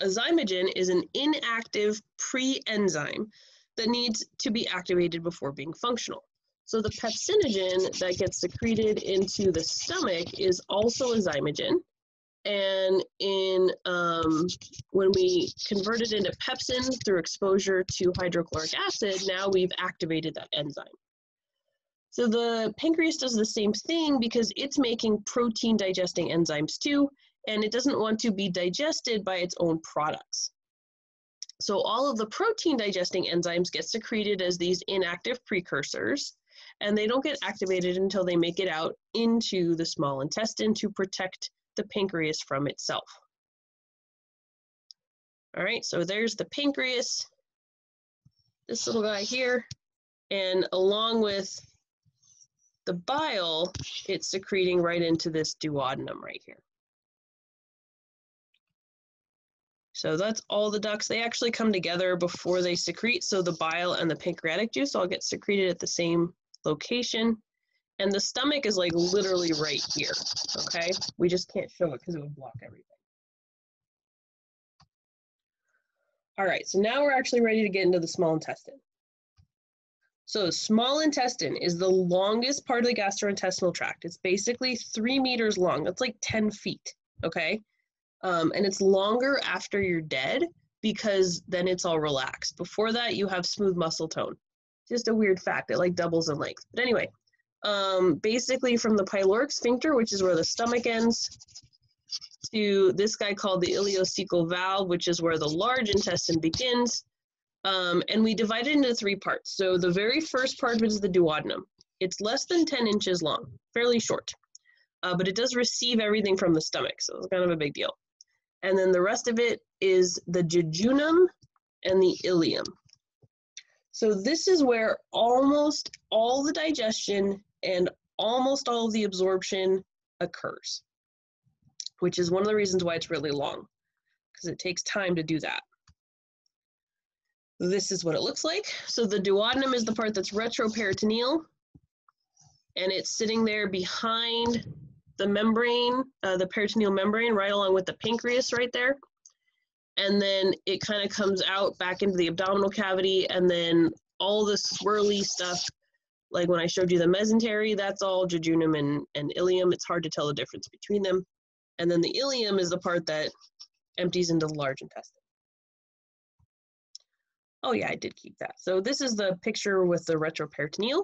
a zymogen is an inactive pre-enzyme that needs to be activated before being functional. So the pepsinogen that gets secreted into the stomach is also a zymogen. And in um, when we convert it into pepsin through exposure to hydrochloric acid, now we've activated that enzyme. So the pancreas does the same thing because it's making protein digesting enzymes too, and it doesn't want to be digested by its own products. So all of the protein digesting enzymes get secreted as these inactive precursors, and they don't get activated until they make it out into the small intestine to protect the pancreas from itself. All right, so there's the pancreas, this little guy here, and along with the bile, it's secreting right into this duodenum right here. So that's all the ducts. They actually come together before they secrete. So the bile and the pancreatic juice all get secreted at the same location. And the stomach is like literally right here, okay? We just can't show it because it would block everything. All right, so now we're actually ready to get into the small intestine. So small intestine is the longest part of the gastrointestinal tract. It's basically three meters long. That's like 10 feet, okay? Um, and it's longer after you're dead because then it's all relaxed. Before that, you have smooth muscle tone. Just a weird fact. It like doubles in length. But anyway, um, basically from the pyloric sphincter, which is where the stomach ends, to this guy called the ileocecal valve, which is where the large intestine begins. Um, and we divide it into three parts. So the very first part is the duodenum. It's less than 10 inches long, fairly short, uh, but it does receive everything from the stomach, so it's kind of a big deal and then the rest of it is the jejunum and the ileum. So this is where almost all the digestion and almost all of the absorption occurs, which is one of the reasons why it's really long, because it takes time to do that. This is what it looks like. So the duodenum is the part that's retroperitoneal, and it's sitting there behind the membrane, uh, the peritoneal membrane, right along with the pancreas right there. And then it kind of comes out back into the abdominal cavity, and then all the swirly stuff, like when I showed you the mesentery, that's all jejunum and, and ileum. It's hard to tell the difference between them. And then the ileum is the part that empties into the large intestine. Oh yeah, I did keep that. So this is the picture with the retroperitoneal.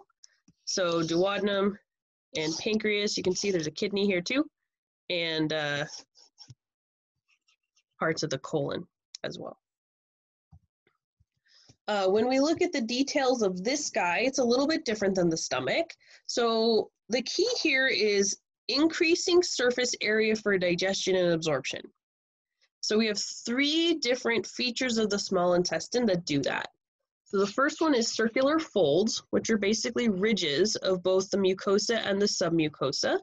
So duodenum, and pancreas. You can see there's a kidney here too, and uh, parts of the colon as well. Uh, when we look at the details of this guy, it's a little bit different than the stomach. So the key here is increasing surface area for digestion and absorption. So we have three different features of the small intestine that do that. So the first one is circular folds, which are basically ridges of both the mucosa and the submucosa.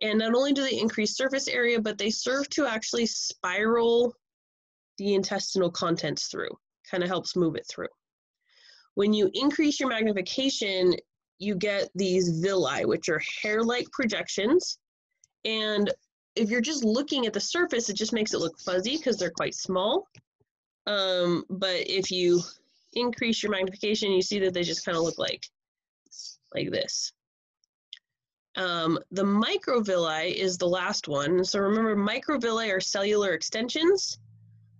And not only do they increase surface area, but they serve to actually spiral the intestinal contents through, kind of helps move it through. When you increase your magnification, you get these villi, which are hair-like projections. And if you're just looking at the surface, it just makes it look fuzzy because they're quite small. Um, but if you increase your magnification, you see that they just kind of look like, like this. Um, the microvilli is the last one. So remember, microvilli are cellular extensions.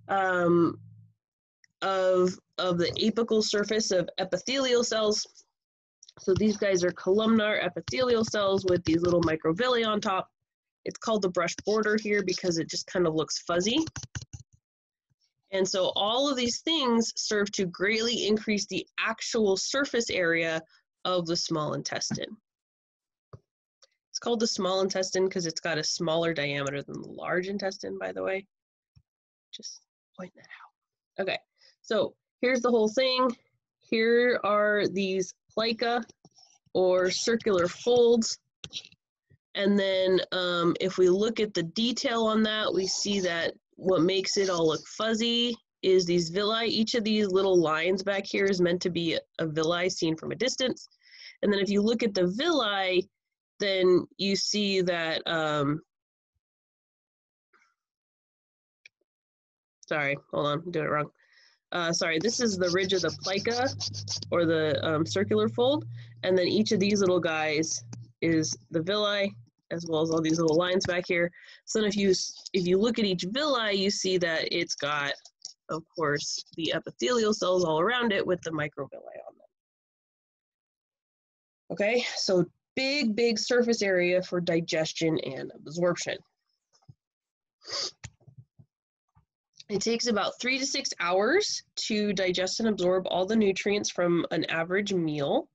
Um, of, of the apical surface of epithelial cells. So these guys are columnar epithelial cells with these little microvilli on top. It's called the brush border here because it just kind of looks fuzzy. And so all of these things serve to greatly increase the actual surface area of the small intestine. It's called the small intestine because it's got a smaller diameter than the large intestine, by the way. Just point that out. Okay, so here's the whole thing. Here are these plica or circular folds. And then um, if we look at the detail on that, we see that what makes it all look fuzzy is these villi. Each of these little lines back here is meant to be a villi seen from a distance. And then if you look at the villi, then you see that, um, sorry, hold on, I'm doing it wrong. Uh, sorry, this is the ridge of the plica or the um, circular fold. And then each of these little guys is the villi as well as all these little lines back here. So then if you, if you look at each villi, you see that it's got, of course, the epithelial cells all around it with the microvilli on them. Okay, so big, big surface area for digestion and absorption. It takes about three to six hours to digest and absorb all the nutrients from an average meal.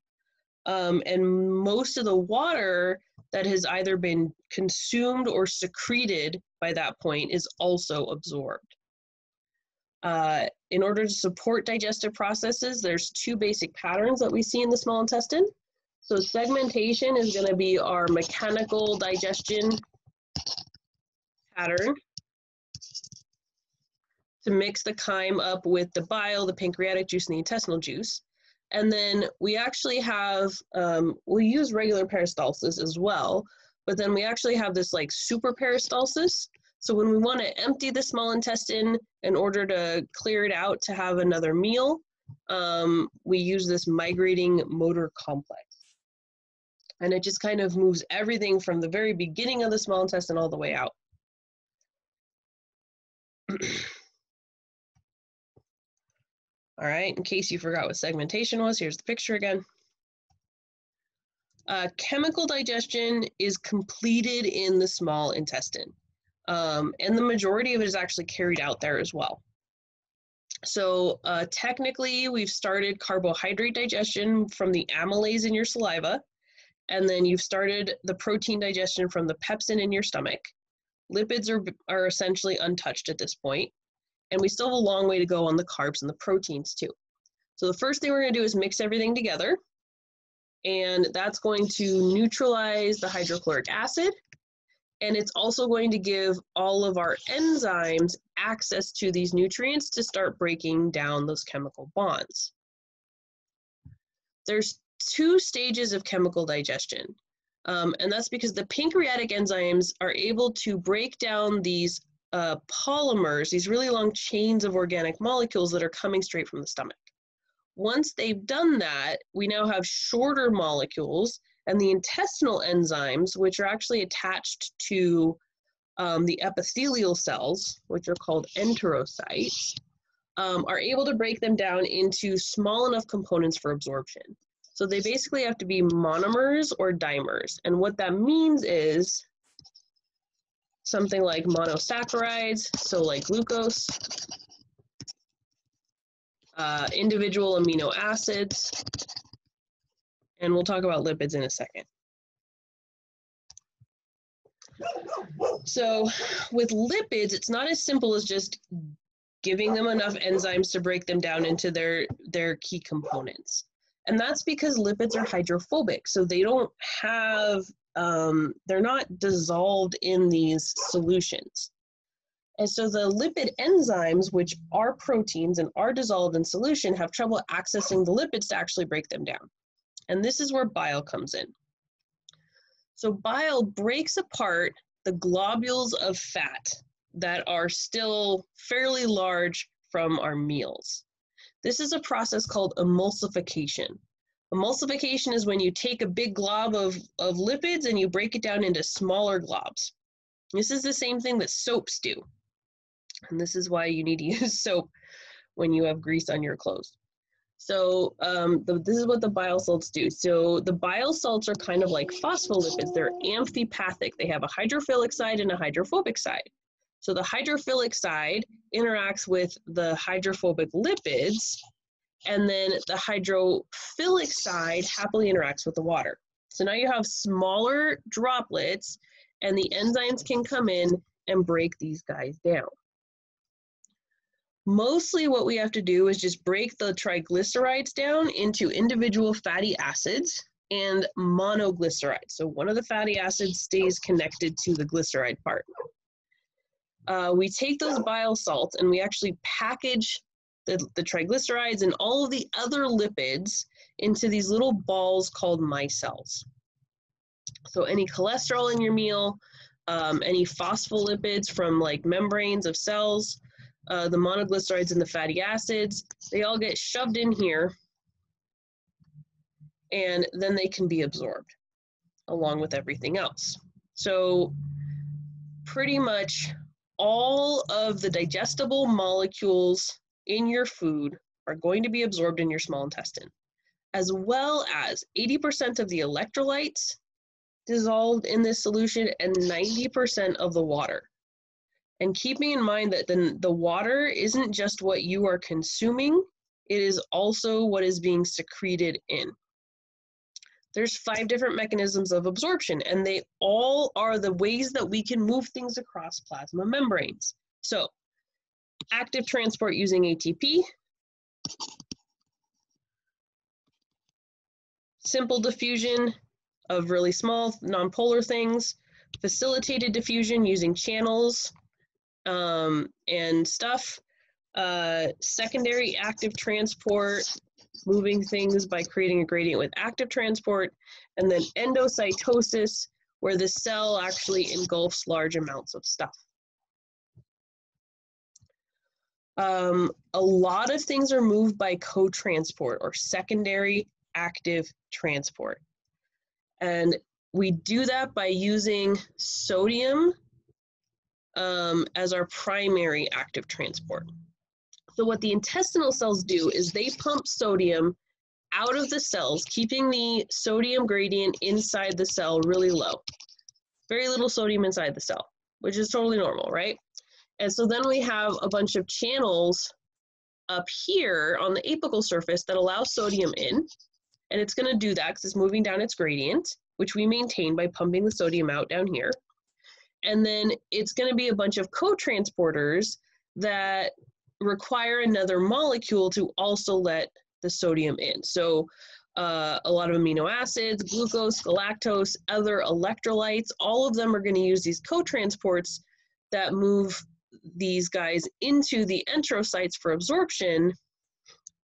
Um, and most of the water that has either been consumed or secreted by that point is also absorbed. Uh, in order to support digestive processes, there's two basic patterns that we see in the small intestine. So segmentation is going to be our mechanical digestion pattern to mix the chyme up with the bile, the pancreatic juice, and the intestinal juice. And then we actually have, um, we use regular peristalsis as well, but then we actually have this like super peristalsis. So when we want to empty the small intestine in order to clear it out to have another meal, um, we use this migrating motor complex. And it just kind of moves everything from the very beginning of the small intestine all the way out. All right, in case you forgot what segmentation was, here's the picture again. Uh, chemical digestion is completed in the small intestine, um, and the majority of it is actually carried out there as well. So uh, technically, we've started carbohydrate digestion from the amylase in your saliva, and then you've started the protein digestion from the pepsin in your stomach. Lipids are, are essentially untouched at this point. And we still have a long way to go on the carbs and the proteins too. So the first thing we're gonna do is mix everything together. And that's going to neutralize the hydrochloric acid. And it's also going to give all of our enzymes access to these nutrients to start breaking down those chemical bonds. There's two stages of chemical digestion. Um, and that's because the pancreatic enzymes are able to break down these uh, polymers, these really long chains of organic molecules that are coming straight from the stomach. Once they've done that, we now have shorter molecules, and the intestinal enzymes, which are actually attached to um, the epithelial cells, which are called enterocytes, um, are able to break them down into small enough components for absorption. So they basically have to be monomers or dimers. And what that means is something like monosaccharides, so like glucose, uh, individual amino acids, and we'll talk about lipids in a second. So with lipids, it's not as simple as just giving them enough enzymes to break them down into their, their key components. And that's because lipids are hydrophobic, so they don't have um, they're not dissolved in these solutions. And so the lipid enzymes, which are proteins and are dissolved in solution, have trouble accessing the lipids to actually break them down. And this is where bile comes in. So bile breaks apart the globules of fat that are still fairly large from our meals. This is a process called emulsification. Emulsification is when you take a big glob of, of lipids and you break it down into smaller globs. This is the same thing that soaps do. And this is why you need to use soap when you have grease on your clothes. So um, the, this is what the bile salts do. So the bile salts are kind of like phospholipids. They're amphipathic. They have a hydrophilic side and a hydrophobic side. So the hydrophilic side interacts with the hydrophobic lipids, and then the hydrophilic side happily interacts with the water. So now you have smaller droplets, and the enzymes can come in and break these guys down. Mostly what we have to do is just break the triglycerides down into individual fatty acids and monoglycerides. So one of the fatty acids stays connected to the glyceride part. Uh, we take those bile salts and we actually package the, the triglycerides and all of the other lipids into these little balls called micelles. So any cholesterol in your meal, um, any phospholipids from like membranes of cells, uh, the monoglycerides and the fatty acids, they all get shoved in here and then they can be absorbed along with everything else. So pretty much all of the digestible molecules in your food are going to be absorbed in your small intestine, as well as 80% of the electrolytes dissolved in this solution and 90% of the water. And keeping in mind that the, the water isn't just what you are consuming, it is also what is being secreted in. There's five different mechanisms of absorption, and they all are the ways that we can move things across plasma membranes. So, active transport using ATP, simple diffusion of really small nonpolar things, facilitated diffusion using channels um, and stuff. Uh, secondary active transport, moving things by creating a gradient with active transport, and then endocytosis, where the cell actually engulfs large amounts of stuff. Um, a lot of things are moved by co-transport or secondary active transport. And we do that by using sodium um, as our primary active transport. So what the intestinal cells do is they pump sodium out of the cells, keeping the sodium gradient inside the cell really low. Very little sodium inside the cell, which is totally normal, right? And so then we have a bunch of channels up here on the apical surface that allow sodium in. And it's going to do that because it's moving down its gradient, which we maintain by pumping the sodium out down here. And then it's going to be a bunch of co-transporters that require another molecule to also let the sodium in. So uh, a lot of amino acids, glucose, galactose, other electrolytes, all of them are going to use these co-transports that move these guys into the enterocytes for absorption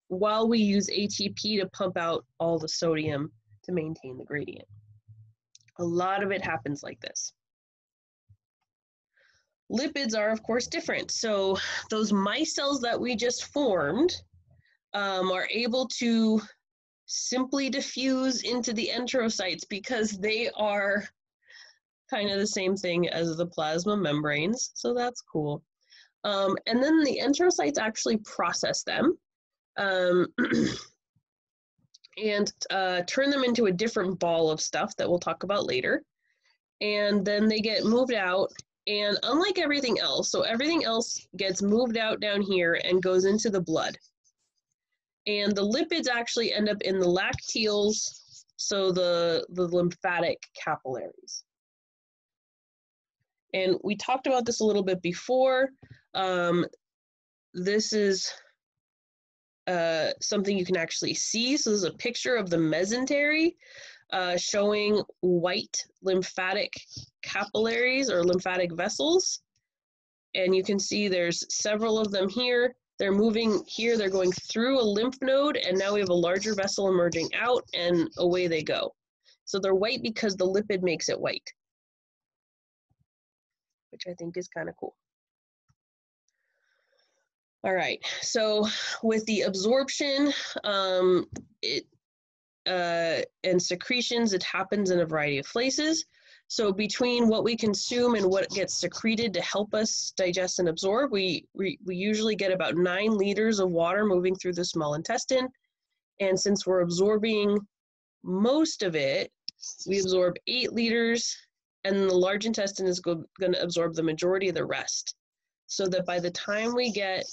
while we use ATP to pump out all the sodium to maintain the gradient. A lot of it happens like this. Lipids are, of course, different. So those micelles that we just formed um, are able to simply diffuse into the enterocytes because they are kind of the same thing as the plasma membranes. So that's cool. Um, and then the enterocytes actually process them um, and uh, turn them into a different ball of stuff that we'll talk about later. And then they get moved out and unlike everything else, so everything else gets moved out down here and goes into the blood. And the lipids actually end up in the lacteals, so the, the lymphatic capillaries. And we talked about this a little bit before. Um, this is uh, something you can actually see. So this is a picture of the mesentery uh, showing white lymphatic capillaries or lymphatic vessels. And you can see there's several of them here. They're moving here, they're going through a lymph node, and now we have a larger vessel emerging out, and away they go. So they're white because the lipid makes it white, which I think is kind of cool. All right, so with the absorption, um, it uh, and secretions, it happens in a variety of places. So between what we consume and what gets secreted to help us digest and absorb, we, we, we usually get about nine liters of water moving through the small intestine. And since we're absorbing most of it, we absorb eight liters, and the large intestine is going to absorb the majority of the rest. So that by the time we get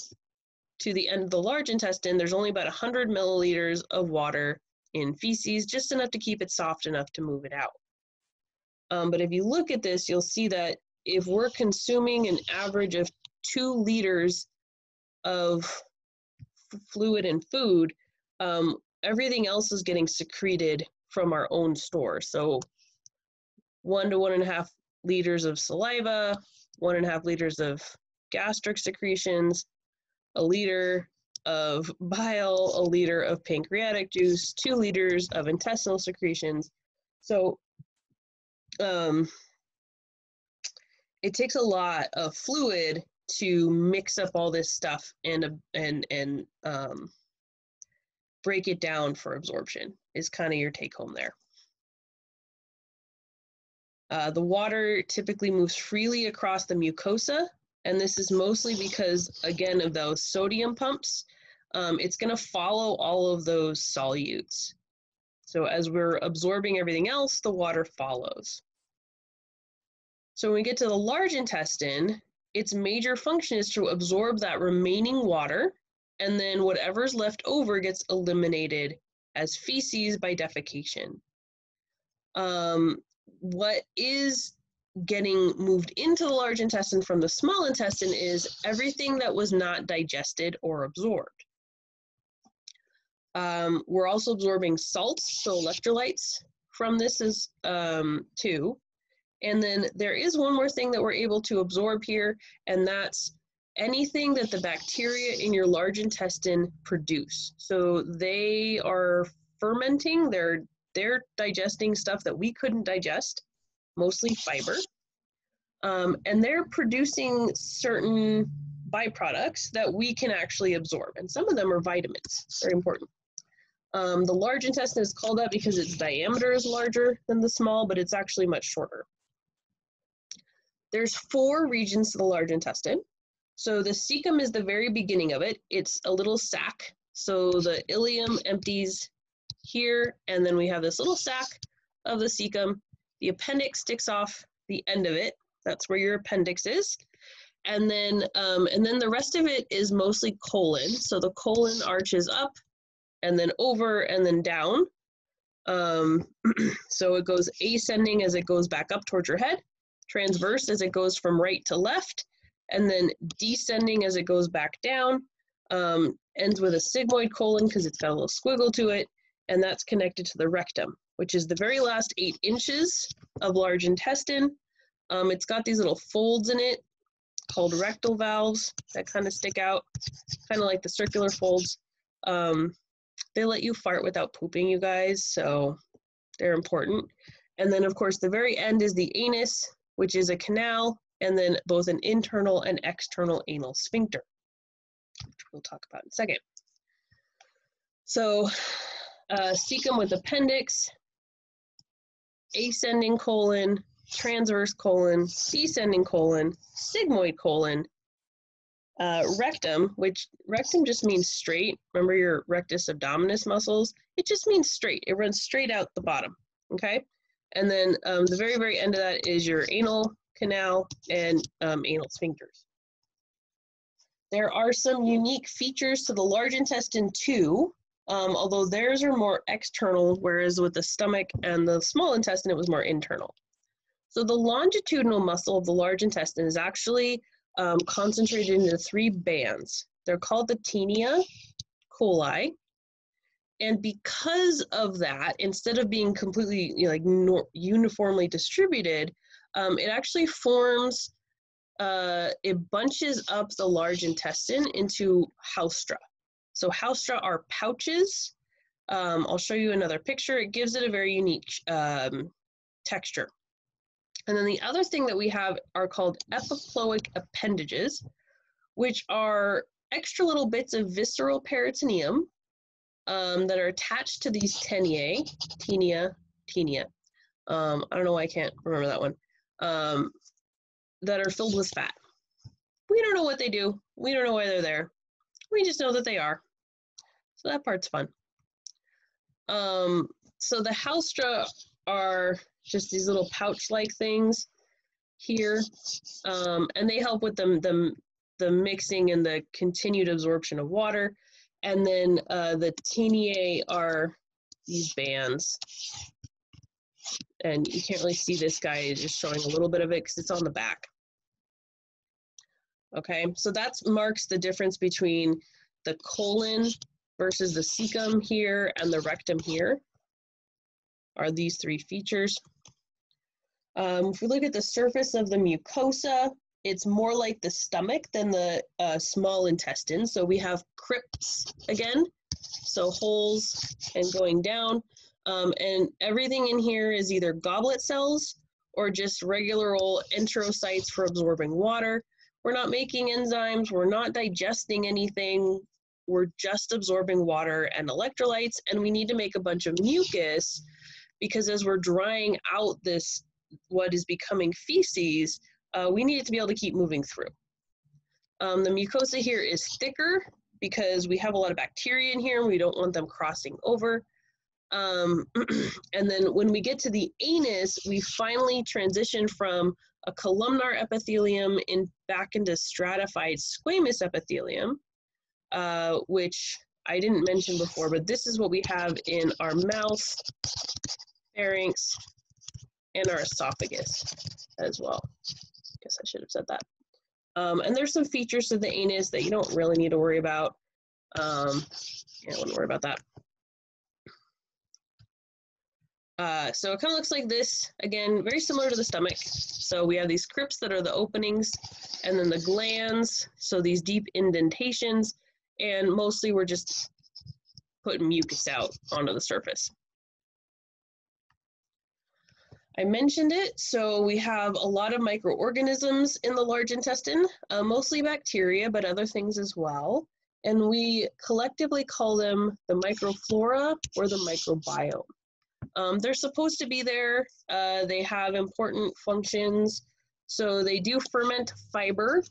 to the end of the large intestine, there's only about 100 milliliters of water in feces, just enough to keep it soft enough to move it out. Um, but if you look at this, you'll see that if we're consuming an average of two liters of fluid and food, um, everything else is getting secreted from our own store. So one to one and a half liters of saliva, one and a half liters of gastric secretions, a liter of bile, a liter of pancreatic juice, two liters of intestinal secretions. So um, it takes a lot of fluid to mix up all this stuff and and and um, break it down for absorption is kind of your take home there. Uh, the water typically moves freely across the mucosa, and this is mostly because, again, of those sodium pumps. Um, it's going to follow all of those solutes. So as we're absorbing everything else, the water follows. So when we get to the large intestine, its major function is to absorb that remaining water, and then whatever's left over gets eliminated as feces by defecation. Um, what is getting moved into the large intestine from the small intestine is everything that was not digested or absorbed. Um, we're also absorbing salts, so electrolytes from this is um, too. And then there is one more thing that we're able to absorb here, and that's anything that the bacteria in your large intestine produce. So they are fermenting, they're they're digesting stuff that we couldn't digest, mostly fiber. Um, and they're producing certain byproducts that we can actually absorb. And some of them are vitamins, very important. Um, the large intestine is called that because its diameter is larger than the small, but it's actually much shorter. There's four regions to the large intestine. So the cecum is the very beginning of it. It's a little sac. So the ileum empties here, and then we have this little sac of the cecum. The appendix sticks off the end of it. That's where your appendix is. And then, um, and then the rest of it is mostly colon. So the colon arches up and then over and then down. Um, so it goes ascending as it goes back up towards your head transverse as it goes from right to left, and then descending as it goes back down. Um, ends with a sigmoid colon because it's got a little squiggle to it, and that's connected to the rectum, which is the very last eight inches of large intestine. Um, it's got these little folds in it called rectal valves that kind of stick out, kind of like the circular folds. Um, they let you fart without pooping, you guys, so they're important. And then, of course, the very end is the anus, which is a canal, and then both an internal and external anal sphincter, which we'll talk about in a second. So uh, cecum with appendix, ascending colon, transverse colon, descending colon, sigmoid colon, uh, rectum, which rectum just means straight. Remember your rectus abdominis muscles? It just means straight. It runs straight out the bottom, okay? And then um, the very, very end of that is your anal canal and um, anal sphincters. There are some unique features to the large intestine too, um, although theirs are more external, whereas with the stomach and the small intestine, it was more internal. So the longitudinal muscle of the large intestine is actually um, concentrated into three bands. They're called the taenia coli, and because of that instead of being completely you know, like nor- uniformly distributed um, it actually forms uh, it bunches up the large intestine into haustra so haustra are pouches um, i'll show you another picture it gives it a very unique um, texture and then the other thing that we have are called epiploic appendages which are extra little bits of visceral peritoneum um, that are attached to these teniae, tenia, tenia, Um, I don't know why I can't remember that one. Um, that are filled with fat. We don't know what they do. We don't know why they're there. We just know that they are. So that part's fun. Um, so the haustra are just these little pouch-like things here, um, and they help with the, the, the mixing and the continued absorption of water. And then uh, the teniae are these bands. And you can't really see this guy just showing a little bit of it because it's on the back. Okay, so that marks the difference between the colon versus the cecum here and the rectum here are these three features. Um, if we look at the surface of the mucosa, it's more like the stomach than the uh, small intestine. So we have crypts again, so holes and going down. Um, and everything in here is either goblet cells or just regular old enterocytes for absorbing water. We're not making enzymes, we're not digesting anything, we're just absorbing water and electrolytes, and we need to make a bunch of mucus because as we're drying out this, what is becoming feces, uh, we need it to be able to keep moving through. Um, the mucosa here is thicker because we have a lot of bacteria in here and we don't want them crossing over. Um, and then when we get to the anus, we finally transition from a columnar epithelium in back into stratified squamous epithelium, uh, which I didn't mention before, but this is what we have in our mouth, pharynx, and our esophagus as well. I guess I should have said that. Um, and there's some features of the anus that you don't really need to worry about. Um, yeah, I wouldn't worry about that. Uh, so it kind of looks like this, again, very similar to the stomach. So we have these crypts that are the openings, and then the glands, so these deep indentations, and mostly we're just putting mucus out onto the surface. I mentioned it, so we have a lot of microorganisms in the large intestine, uh, mostly bacteria, but other things as well. And we collectively call them the microflora or the microbiome. Um, they're supposed to be there. Uh, they have important functions. So they do ferment fiber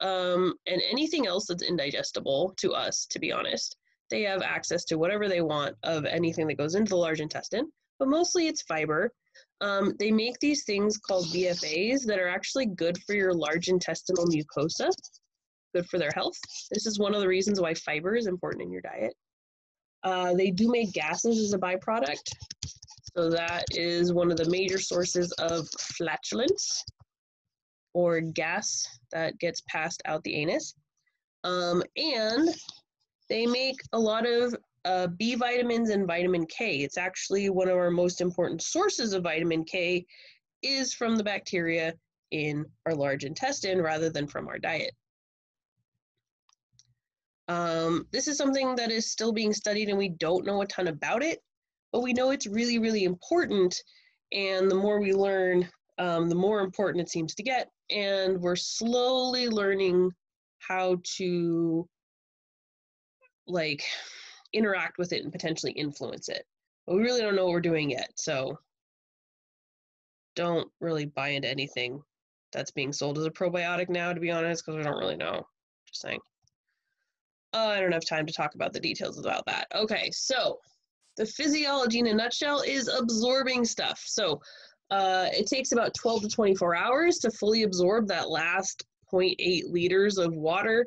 um, and anything else that's indigestible to us, to be honest. They have access to whatever they want of anything that goes into the large intestine, but mostly it's fiber. Um, they make these things called BFAs that are actually good for your large intestinal mucosa, good for their health. This is one of the reasons why fiber is important in your diet. Uh, they do make gases as a byproduct. So that is one of the major sources of flatulence or gas that gets passed out the anus. Um, and they make a lot of uh, B vitamins and vitamin K. It's actually one of our most important sources of vitamin K is from the bacteria in our large intestine rather than from our diet. Um, this is something that is still being studied and we don't know a ton about it, but we know it's really, really important. And the more we learn, um, the more important it seems to get. And we're slowly learning how to like interact with it and potentially influence it. But we really don't know what we're doing yet. So don't really buy into anything that's being sold as a probiotic now, to be honest, because we don't really know. Just saying. Uh, I don't have time to talk about the details about that. Okay, so the physiology in a nutshell is absorbing stuff. So uh, it takes about 12 to 24 hours to fully absorb that last 0.8 liters of water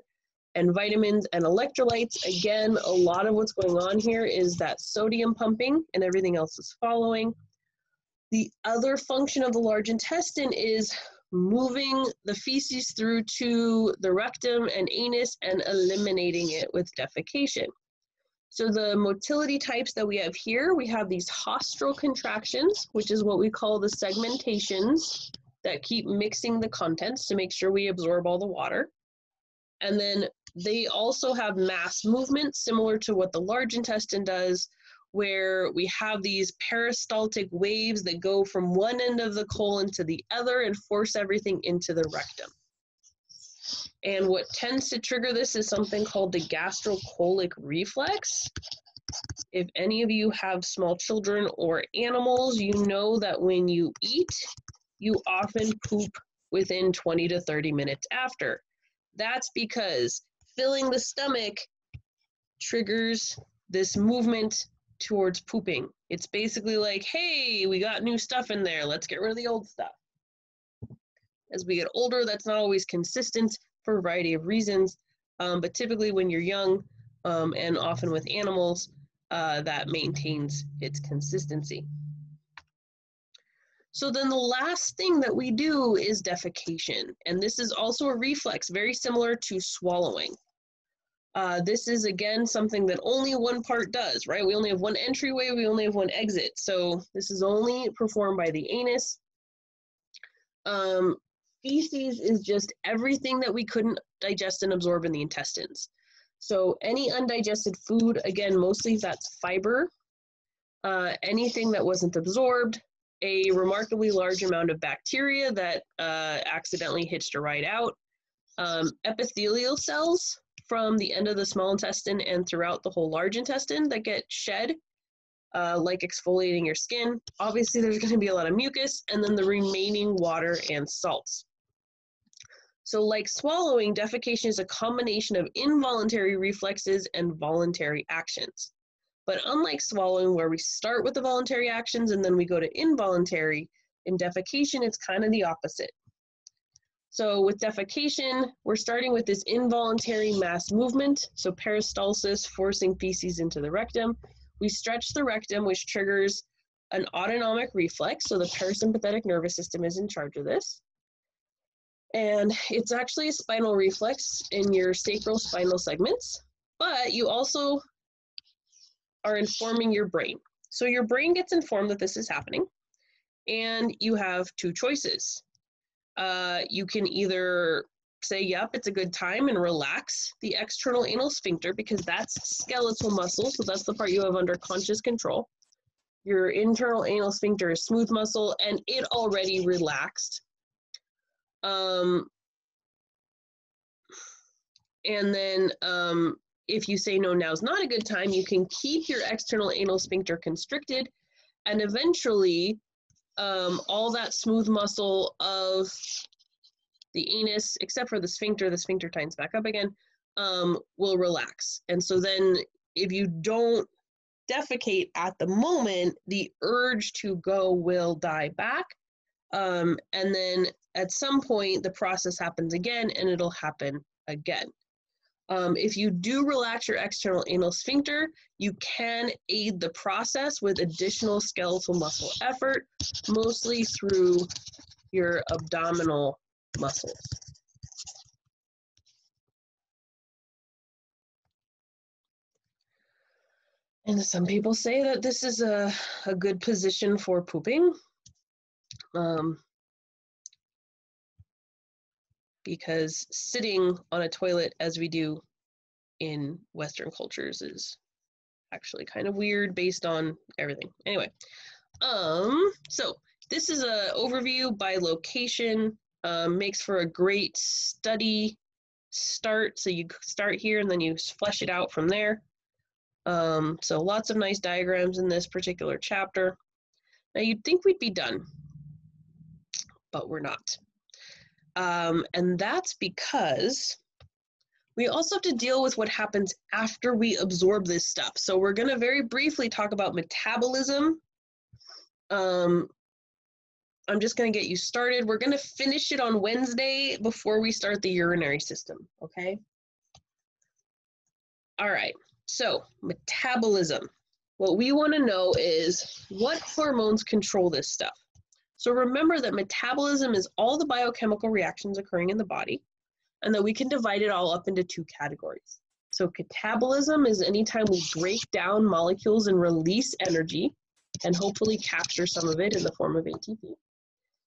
and vitamins and electrolytes. Again, a lot of what's going on here is that sodium pumping and everything else is following. The other function of the large intestine is moving the feces through to the rectum and anus and eliminating it with defecation. So the motility types that we have here, we have these haustral contractions, which is what we call the segmentations that keep mixing the contents to make sure we absorb all the water. And then they also have mass movement, similar to what the large intestine does, where we have these peristaltic waves that go from one end of the colon to the other and force everything into the rectum. And what tends to trigger this is something called the gastrocolic reflex. if any of you have small children or animals, you know that when you eat, you often poop within 20 to 30 minutes after. That's because filling the stomach triggers this movement towards pooping. It's basically like, hey, we got new stuff in there. Let's get rid of the old stuff. As we get older, that's not always consistent for a variety of reasons. Um, but typically, when you're young um, and often with animals, uh, that maintains its consistency. So then the last thing that we do is defecation. And this is also a reflex, very similar to swallowing. Uh, this is again something that only one part does, right? We only have one entryway, we only have one exit. So this is only performed by the anus. Um, feces is just everything that we couldn't digest and absorb in the intestines. So any undigested food, again, mostly that's fiber. Uh, anything that wasn't absorbed, a remarkably large amount of bacteria that uh, accidentally hitched a ride out, um, epithelial cells from the end of the small intestine and throughout the whole large intestine that get shed, uh, like exfoliating your skin. Obviously, there's going to be a lot of mucus, and then the remaining water and salts. So, like swallowing, defecation is a combination of involuntary reflexes and voluntary actions. But unlike swallowing, where we start with the voluntary actions and then we go to involuntary, in defecation, it's kind of the opposite. So with defecation, we're starting with this involuntary mass movement, so peristalsis, forcing feces into the rectum. We stretch the rectum, which triggers an autonomic reflex, so the parasympathetic nervous system is in charge of this. And it's actually a spinal reflex in your sacral spinal segments, but you also are informing your brain. So your brain gets informed that this is happening, and you have two choices. Uh, you can either say, yep, it's a good time and relax the external anal sphincter because that's skeletal muscle, so that's the part you have under conscious control. Your internal anal sphincter is smooth muscle and it already relaxed. Um, and then um, if you say no, now's not a good time, you can keep your external anal sphincter constricted and eventually um, all that smooth muscle of the anus, except for the sphincter, the sphincter tightens back up again, um, will relax. And so then if you don't defecate at the moment, the urge to go will die back. Um, and then at some point, the process happens again and it'll happen again. Um, if you do relax your external anal sphincter, you can aid the process with additional skeletal muscle effort, mostly through your abdominal muscles. And some people say that this is a, a good position for pooping. Um, because sitting on a toilet as we do in Western cultures is actually kind of weird based on everything. Anyway, um, so this is an overview by location. Um, makes for a great study start. So you start here and then you flesh it out from there. Um, so lots of nice diagrams in this particular chapter. Now you'd think we'd be done, but we're not. Um, and that's because we also have to deal with what happens after we absorb this stuff. So we're going to very briefly talk about metabolism. Um, I'm just going to get you started. We're going to finish it on Wednesday before we start the urinary system, okay? All right, so metabolism. What we want to know is what hormones control this stuff. So remember that metabolism is all the biochemical reactions occurring in the body, and that we can divide it all up into two categories. So catabolism is anytime we break down molecules and release energy, and hopefully capture some of it in the form of ATP.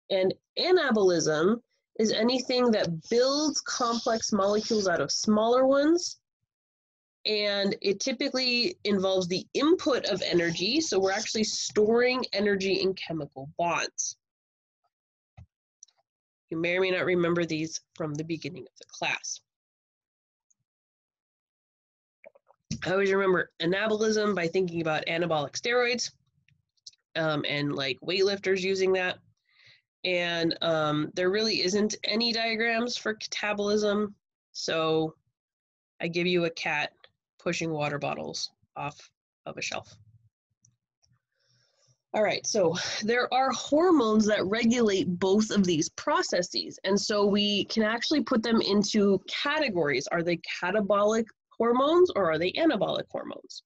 And anabolism is anything that builds complex molecules out of smaller ones and it typically involves the input of energy. So we're actually storing energy in chemical bonds. You may or may not remember these from the beginning of the class. I always remember anabolism by thinking about anabolic steroids um, and like weightlifters using that. And um, there really isn't any diagrams for catabolism. So I give you a cat pushing water bottles off of a shelf. All right, so there are hormones that regulate both of these processes. And so we can actually put them into categories. Are they catabolic hormones or are they anabolic hormones?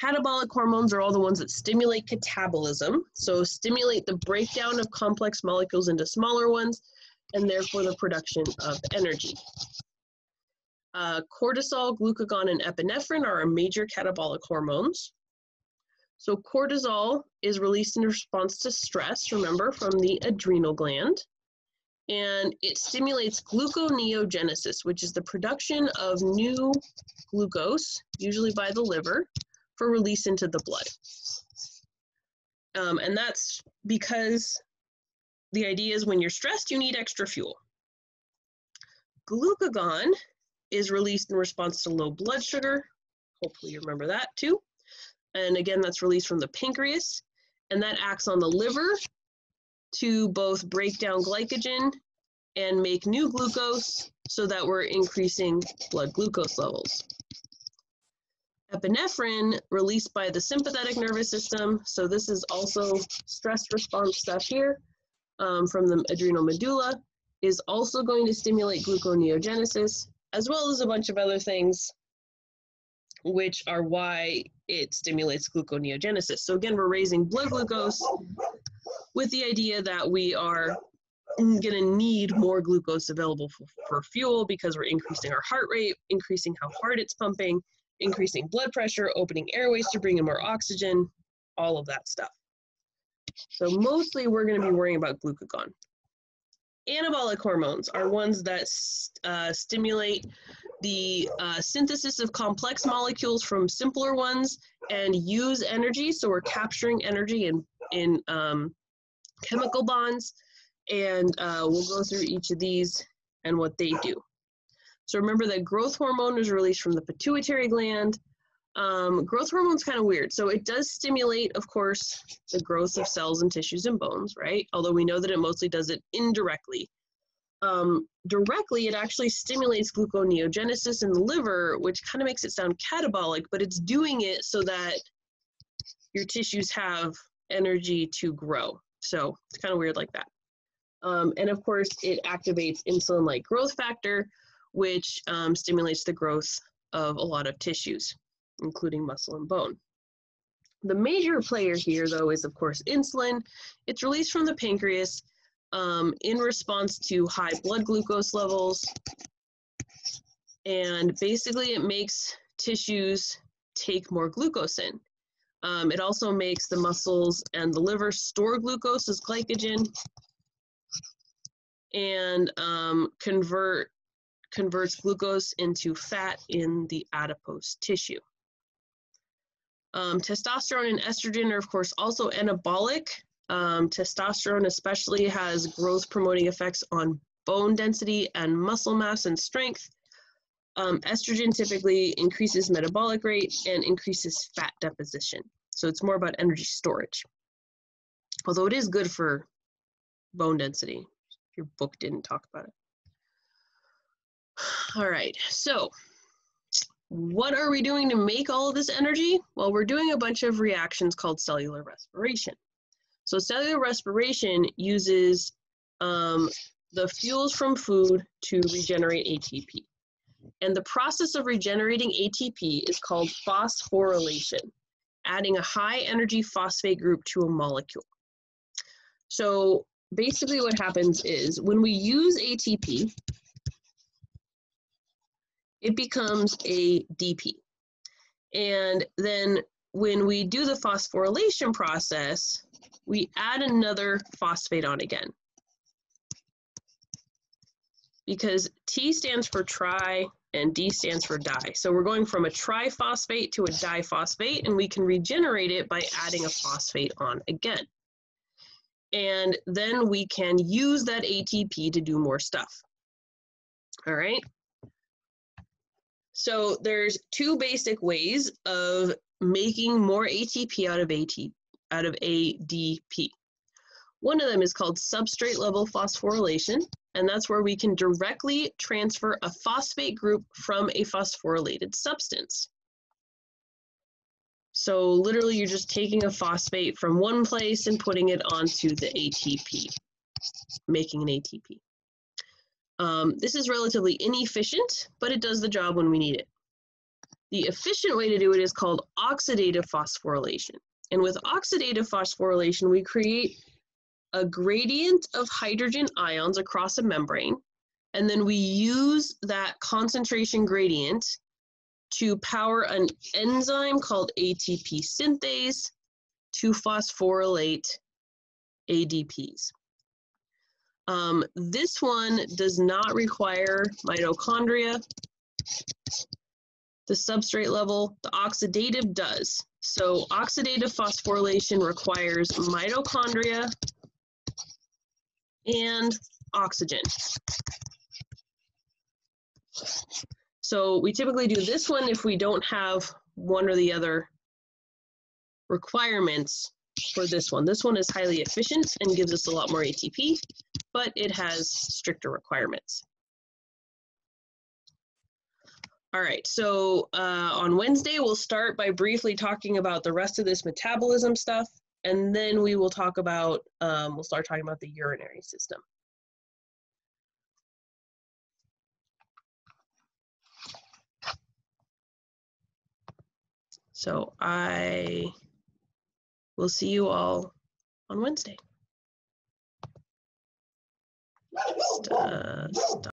Catabolic hormones are all the ones that stimulate catabolism, so stimulate the breakdown of complex molecules into smaller ones, and therefore the production of energy. Uh, cortisol, glucagon, and epinephrine are our major catabolic hormones. So cortisol is released in response to stress, remember, from the adrenal gland. And it stimulates gluconeogenesis, which is the production of new glucose, usually by the liver, for release into the blood. Um, and that's because the idea is when you're stressed, you need extra fuel. Glucagon is released in response to low blood sugar. Hopefully you remember that too. And again, that's released from the pancreas. And that acts on the liver to both break down glycogen and make new glucose so that we're increasing blood glucose levels. Epinephrine released by the sympathetic nervous system. So this is also stress response stuff here um, from the adrenal medulla is also going to stimulate gluconeogenesis as well as a bunch of other things which are why it stimulates gluconeogenesis. So again, we're raising blood glucose with the idea that we are going to need more glucose available for, for, fuel because we're increasing our heart rate, increasing how hard it's pumping, increasing blood pressure, opening airways to bring in more oxygen, all of that stuff. So mostly we're going to be worrying about glucagon. Anabolic hormones are ones that uh, stimulate the uh, synthesis of complex molecules from simpler ones and use energy. So we're capturing energy in, in um, chemical bonds. And uh, we'll go through each of these and what they do. So remember that growth hormone is released from the pituitary gland. Um, growth hormone is kind of weird. So it does stimulate, of course, the growth of cells and tissues and bones, right? Although we know that it mostly does it indirectly. Um, directly, it actually stimulates gluconeogenesis in the liver, which kind of makes it sound catabolic, but it's doing it so that your tissues have energy to grow. So it's kind of weird like that. Um, and of course, it activates insulin like growth factor, which um, stimulates the growth of a lot of tissues, including muscle and bone. The major player here, though, is of course insulin. It's released from the pancreas um, in response to high blood glucose levels. And basically, it makes tissues take more glucose in. Um, it also makes the muscles and the liver store glucose as glycogen and um, convert converts glucose into fat in the adipose tissue. Um, testosterone and estrogen are, of course, also anabolic. Um, testosterone especially has growth promoting effects on bone density and muscle mass and strength. Um, estrogen typically increases metabolic rate and increases fat deposition. So it's more about energy storage. Although it is good for bone density. Your book didn't talk about it. All right, so what are we doing to make all of this energy? Well, we're doing a bunch of reactions called cellular respiration. So cellular respiration uses um, the fuels from food to regenerate ATP. And the process of regenerating ATP is called phosphorylation, adding a high energy phosphate group to a molecule. So basically what happens is when we use ATP, it becomes ADP. And then when we do the phosphorylation process, we add another phosphate on again. Because T stands for tri and D stands for di. So we're going from a triphosphate to a diphosphate, and we can regenerate it by adding a phosphate on again. And then we can use that ATP to do more stuff. All right. So there's two basic ways of making more ATP out of AT out of ADP. One of them is called substrate level phosphorylation, and that's where we can directly transfer a phosphate group from a phosphorylated substance. So literally you're just taking a phosphate from one place and putting it onto the ATP, making an ATP. Um, this is relatively inefficient, but it does the job when we need it. The efficient way to do it is called oxidative phosphorylation. And with oxidative phosphorylation, we create a gradient of hydrogen ions across a membrane, and then we use that concentration gradient to power an enzyme called ATP synthase to phosphorylate ADPs. Um, this one does not require mitochondria. The substrate level, the oxidative does. So oxidative phosphorylation requires mitochondria and oxygen. So we typically do this one if we don't have one or the other requirements for this one. This one is highly efficient and gives us a lot more ATP, but it has stricter requirements. All right, so uh, on Wednesday, we'll start by briefly talking about the rest of this metabolism stuff, and then we will talk about, um, we'll start talking about the urinary system. So I will see you all on Wednesday. Stop.